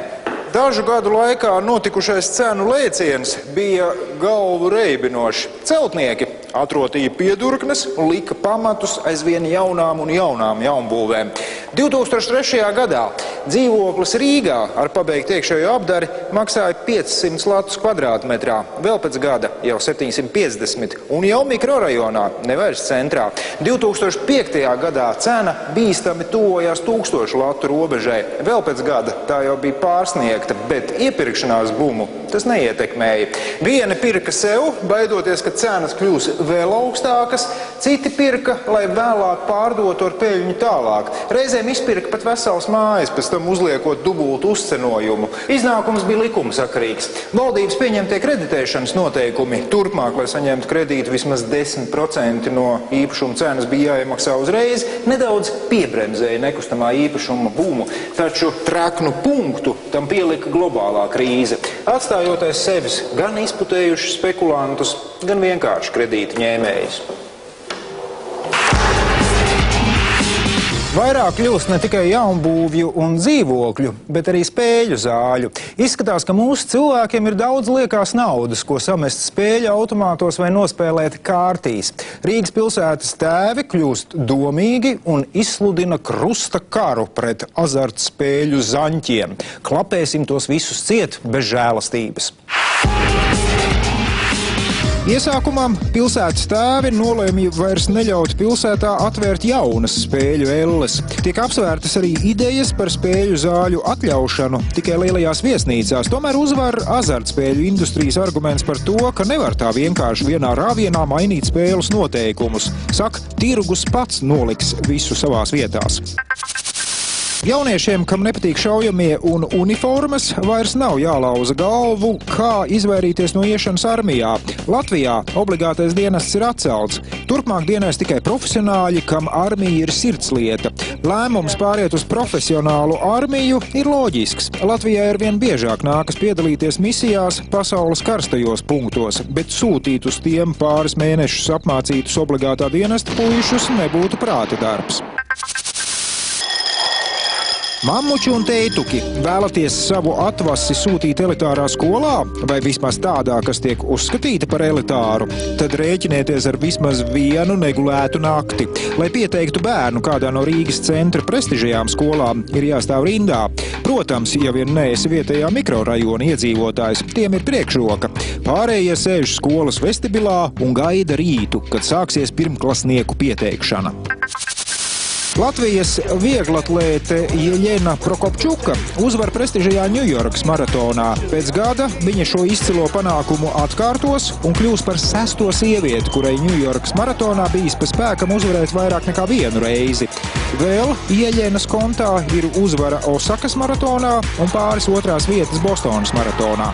Speaker 1: Dažu gadu laikā notikušais cenu lēciens bija galvu reibinošs. Celtnieki atrotīja piedurknes un lika pamatus aizvien jaunām un jaunām jaunbūvēm. 2003. gadā dzīvoklis Rīgā ar pabeigtu iekšējo apdari maksāja 500 latus kvadrātmetrā, vēl pēc gada jau 750 un jau mikrorajonā, nevairs centrā. 2005. gadā cena bīstami tuvojās 1000 latu robežai, vēl pēc gada tā jau bija pārsniegta, bet iepirkšanās bumu tas neietekmēja. Vieni pirka sev, baidoties, ka cenas kļūs vēl augstākas, citi pirka, lai vēlāk pārdotu ar peļņu tālāk. Reizēm izpirka pat veselas mājas, pēc tam uzliekot dubultu uzcenojumu. Iznākums bija likumsakarīgs. Valdības pieņemtie kreditēšanas noteikumi turpmāk, lai saņemtu kredītu vismaz 10% no īpašuma cenas bija jāiemaksā uzreiz, nedaudz piebremzēja nekustamā īpašuma būmu, taču traknu punktu tam pielika globālā krīze. atstājot aiz sevis gan izputējušus spekulantus, gan vienkārši kredīta Vairāk kļūst ne tikai jaunbūvju un dzīvokļu, bet arī spēļu zāļu. Izskatās, ka mūsu cilvēkiem ir daudz liekās naudas, ko samest spēļu automātos vai nospēlēt kārtīs. Rīgas pilsētas tēvi kļūst domīgi un izsludina krusta karu pret azartspēļu zaņķiem. Klapēsim tos visus ciet bez žēlastības. Iesākumā pilsētas tēvi nolēma vairs neļaut pilsētā atvērt jaunas spēļu elles. Tiek apsvērtas arī idejas par spēļu zāļu atļaušanu tikai lielajās viesnīcās. Tomēr uzvar azartspēļu industrijas arguments par to, ka nevar tā vienkārši vienā rāvienā mainīt spēles noteikumus. Saka, tirgus pats noliks visu savās vietās. Jauniešiem, kam nepatīk šaujamie un uniformas, vairs nav jālauza galvu, kā izvairīties no iešanas armijā. Latvijā obligātais dienests ir atcelts. Turpmāk dienēs tikai profesionāļi, kam armija ir sirdslieta. Lēmums pāriet uz profesionālu armiju ir loģisks. Latvijai ar vien biežāk nākas piedalīties misijās pasaules karstajos punktos, bet sūtīt uz tiem pāris mēnešus apmācītus obligātā dienesta puišus nebūtu prāta darbs. Mammuči un teituki vēlaties savu atvasi sūtīt elitārā skolā, vai vismaz tādā, kas tiek uzskatīta par elitāru, tad rēķinieties ar vismaz vienu negulētu nakti. Lai pieteiktu bērnu kādā no Rīgas centra prestižajām skolām, ir jāstāv rindā. Protams, ja vien neesi vietējā mikrorajona iedzīvotājs, tiem ir priekšroka. Pārējie sēž skolas vestibilā un gaida rītu, kad sāksies pirmklasnieku pieteikšana. Latvijas vieglatlēte Jeļena Prokopčuka uzvar prestižajā Ņujorkas maratonā. Pēc gada viņa šo izcilo panākumu atkārtos un kļūs par sesto sievieti, kurai Ņujorkas maratonā bijis pa spēkam uzvarēt vairāk nekā vienu reizi. Vēl Jeļenas kontā ir uzvara Osakas maratonā un pāris otrās vietas Bostonas maratonā.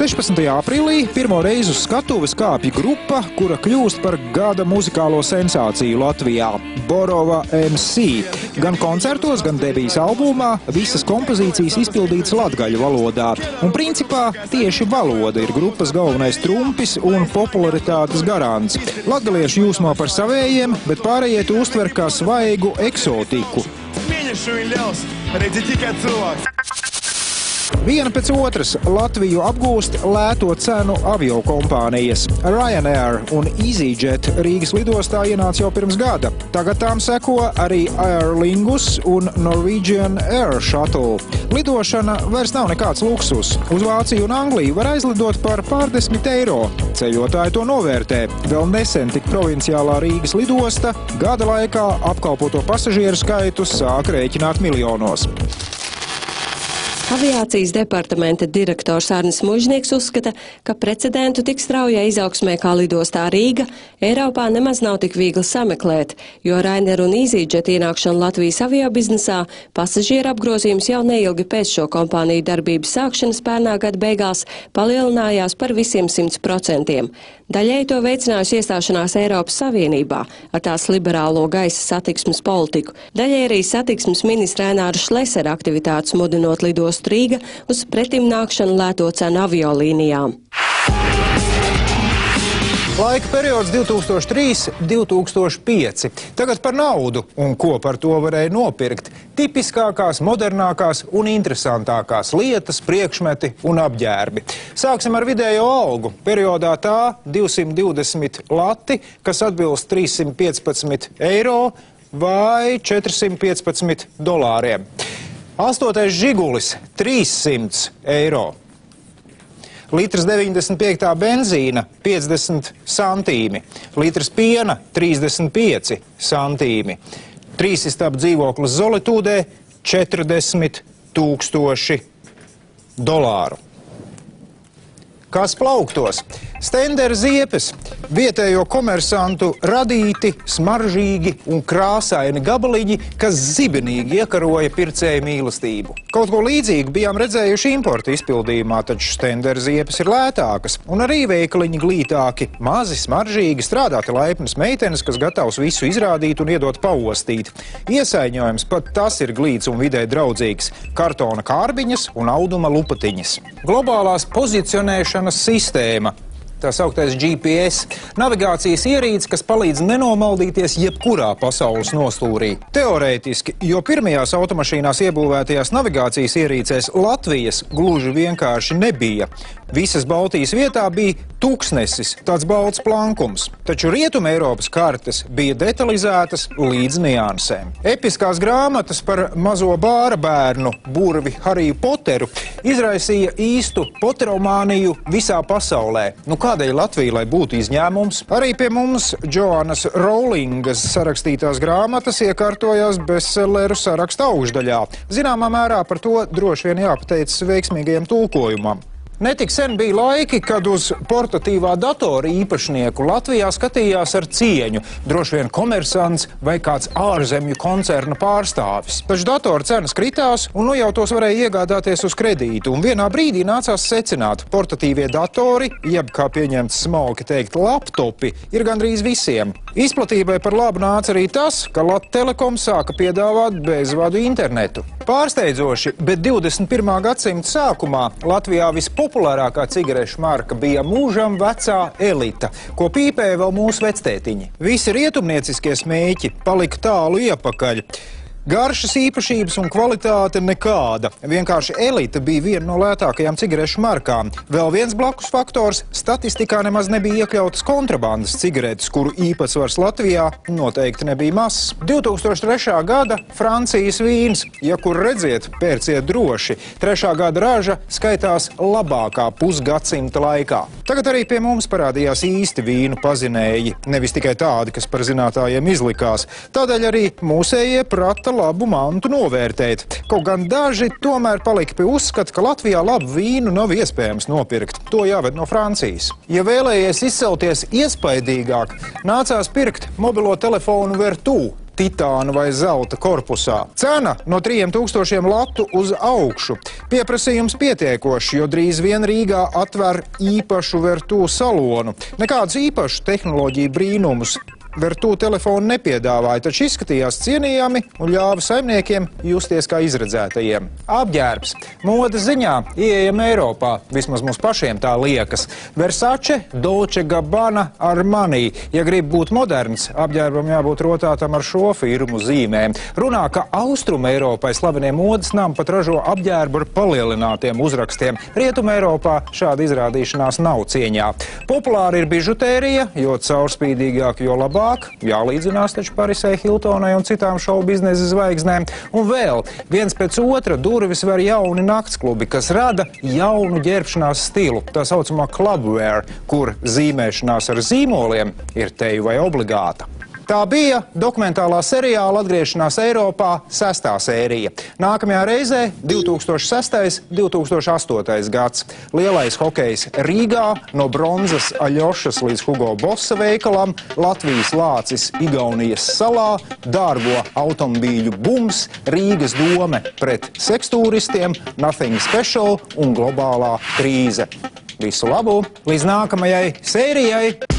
Speaker 1: 16. aprīlī pirmo reizi uz skatuves kāpja grupa, kura kļūst par gada muzikālo sensāciju Latvijā - Borova MC. Gan koncertos, gan debijas albumā visas kompozīcijas izpildītas latgaļu valodā. Un principā tieši valoda ir grupas galvenais trumpis un popularitātes garants. Latgalieši jūsmo par savējiem, bet pārējie to uztver kā svaigu eksotiku.
Speaker 7: Pieņemšu viņu ļaus, redzi tikai cilvēks.
Speaker 1: Viena pēc otras Latviju apgūst lēto cenu avio kompānijas. Ryanair un EasyJet Rīgas lidostā ienāca jau pirms gada. Tagad tām seko arī Air Lingus un Norwegian Air Shuttle. Lidošana vairs nav nekāds luksus. Uz Vāciju un Angliju var aizlidot par pārdesmit eiro. Ceļotāji to novērtē. Vēl nesen tik provinciālā Rīgas lidosta gada laikā apkalpoto pasažieru skaitu sāk rēķināt miljonos.
Speaker 2: Aviācijas departamenta direktors Arnis Mužnieks uzskata, ka precedentu tik straujai izaugsmē kā lidostā Rīga Eiropā nemaz nav tik viegli sameklēt, jo Rainer un EasyJet ienākšana Latvijas avio biznesā pasažieru apgrozījums jau neilgi pēc šo kompāniju darbības sākšanas pērnā gada beigās palielinājās par visiem 100%. Daļai to veicinājusi iestāšanās Eiropas Savienībā ar tās liberālo gaisa satiksmes politiku, daļai arī satiksmes ministra Ēnāra Šlesera aktivitātes mudinot lidostu Rīga uz pretimnākšanu lēto cenu aviolīnijām.
Speaker 1: Laika periods 2003-2005. Tagad par naudu un ko par to varēja nopirkt. Tipiskākās, modernākās un interesantākās lietas, priekšmeti un apģērbi. Sāksim ar vidējo algu. Periodā tā 220 lati, kas atbilst 315 eiro vai 415 dolāriem. Astotais žigulis - 300 eiro. Litrs 95. benzīna - 50 centīmi. Litrs piena - 35 centīmi. Trīsistāba dzīvoklis Zolitūdē - 40 tūkstoši dolāru. Kas plauktos? Stendera ziepes, vietējo komersantu radīti, smaržīgi un krāsaini gabaliņi, kas zibenīgi iekaroja pircēju mīlestību. Kaut ko līdzīgu bijām redzējuši importu izpildījumā, taču stendera ziepes ir lētākas un arī veikaliņi glītāki, mazi, smaržīgi, strādāti laipnas meitenes, kas gatavs visu izrādīt un iedot paostīt. Iesaiņojums pat tas ir glīts un vidē draudzīgs - kartona kārbiņas un auduma lupatiņas. Globālās pozicionēšanas sistēma tā sauktais GPS, navigācijas ierīce, kas palīdz nenomaldīties jebkurā pasaules nostūrī. Teorētiski, jo pirmajās automašīnās iebūvētajās navigācijas ierīcēs Latvijas gluži vienkārši nebija. Visas Baltijas vietā bija tūkstnesis, tāds balts plankums, taču Rietuma Eiropas kartes bija detalizētas līdz niansēm. Episkās grāmatas par mazo bāra bērnu burvi Hariju Poteru izraisīja īstu poteromāniju visā pasaulē. Nu, kādēļ Latvija, lai būtu izņēmums? Arī pie mums Joanas Rowlingas sarakstītās grāmatas iekārtojās bestselleru saraksta augšdaļā. Zināmā mērā par to droši vien jāpateicas veiksmīgajam tulkojumam. Netik sen bija laiki, kad uz portatīvā datora īpašnieku Latvijā skatījās ar cieņu. Droši vien komersants vai kāds ārzemju koncerna pārstāvis. Taču datora cenas kritās, un nu jau tos varēja iegādāties uz kredītu. Un vienā brīdī nācās secināt, portatīvie datori, jeb kā pieņemts smalki teikt, laptopi, ir gandrīz visiem. Izplatībai par labu nāca arī tas, ka Latvijas Telekom sāka piedāvāt bezvadu internetu. Pārsteidzoši, bet 21. gadsimta sākumā Latvijā vispopulārākā cigarešu marka bija mūžam vecā elita, ko pīpēja vēl mūsu vectētiņi. Visi rietumnieciskie smēķi palika tālu iepakaļ. Garšas īpašības un kvalitāte nekāda. Vienkārši elite bija viena no lētākajām cigarešu markām. Vēl viens blakus faktors - statistikā nemaz nebija iekļautas kontrabandas cigaretes, kuru īpatsvars Latvijā noteikti nebija mazs. 2003. gada Francijas vīns, ja kur redziet, pērciet droši. Trešā gada raža skaitās labākā pusgadsimta laikā. Tagad arī pie mums parādījās īsti vīnu pazinēji, nevis tikai tādi, kas par zinātājiem izlikās. Tādēļ arī mūsējie prata labu mantu novērtēt. Kaut gan daži tomēr palika pie uzskata, ka Latvijā labu vīnu nav iespējams nopirkt. To jāved no Francijas. Ja vēlējies izcelties iespaidīgāk, nācās pirkt mobilo telefonu Vertu titāna vai zelta korpusā. Cena no 3000 latu uz augšu. Pieprasījums pietiekošs, jo drīz vien Rīgā atver īpašu vertū salonu. Nekādus īpašus tehnoloģiju brīnumus Vertū telefonu nepiedāvāja, taču izskatījās cienījami un ļāva saimniekiem justies kā izredzētajiem. Apģērbs. Modes ziņā ieejam Eiropā, vismaz mums pašiem tā liekas. Versace, Dolce Gabbana, Armani. Ja grib būt moderns, apģērbam jābūt rotātam ar šo firmu zīmēm. Runā, ka Austrum Eiropai slavenie modes nam pat ražo apģērbu ar palielinātiem uzrakstiem. Rietum Eiropā šāda izrādīšanās nav cieņā. Populāri ir bižutērija, jo caurspīdīgāk, jo labāk labāk, jālīdzinās taču Parisai Hiltonai un citām šovu biznesa zvaigznēm. Un vēl viens pēc otra durvis var jauni naktsklubi, kas rada jaunu ģērbšanās stilu, tā saucamā clubwear, kur zīmēšanās ar zīmoliem ir teju vai obligāta. Tā bija dokumentālā seriāla atgriešanās Eiropā sestā sērija. Nākamajā reizē 2006. 2008. gads. Lielais hokejs Rīgā no bronzas Aļošas līdz Hugo Bossa veikalam, Latvijas lācis Igaunijas salā, dārgo automobīļu bums, Rīgas dome pret sekstūristiem, Nothing Special un globālā krīze. Visu labu! Līdz nākamajai sērijai!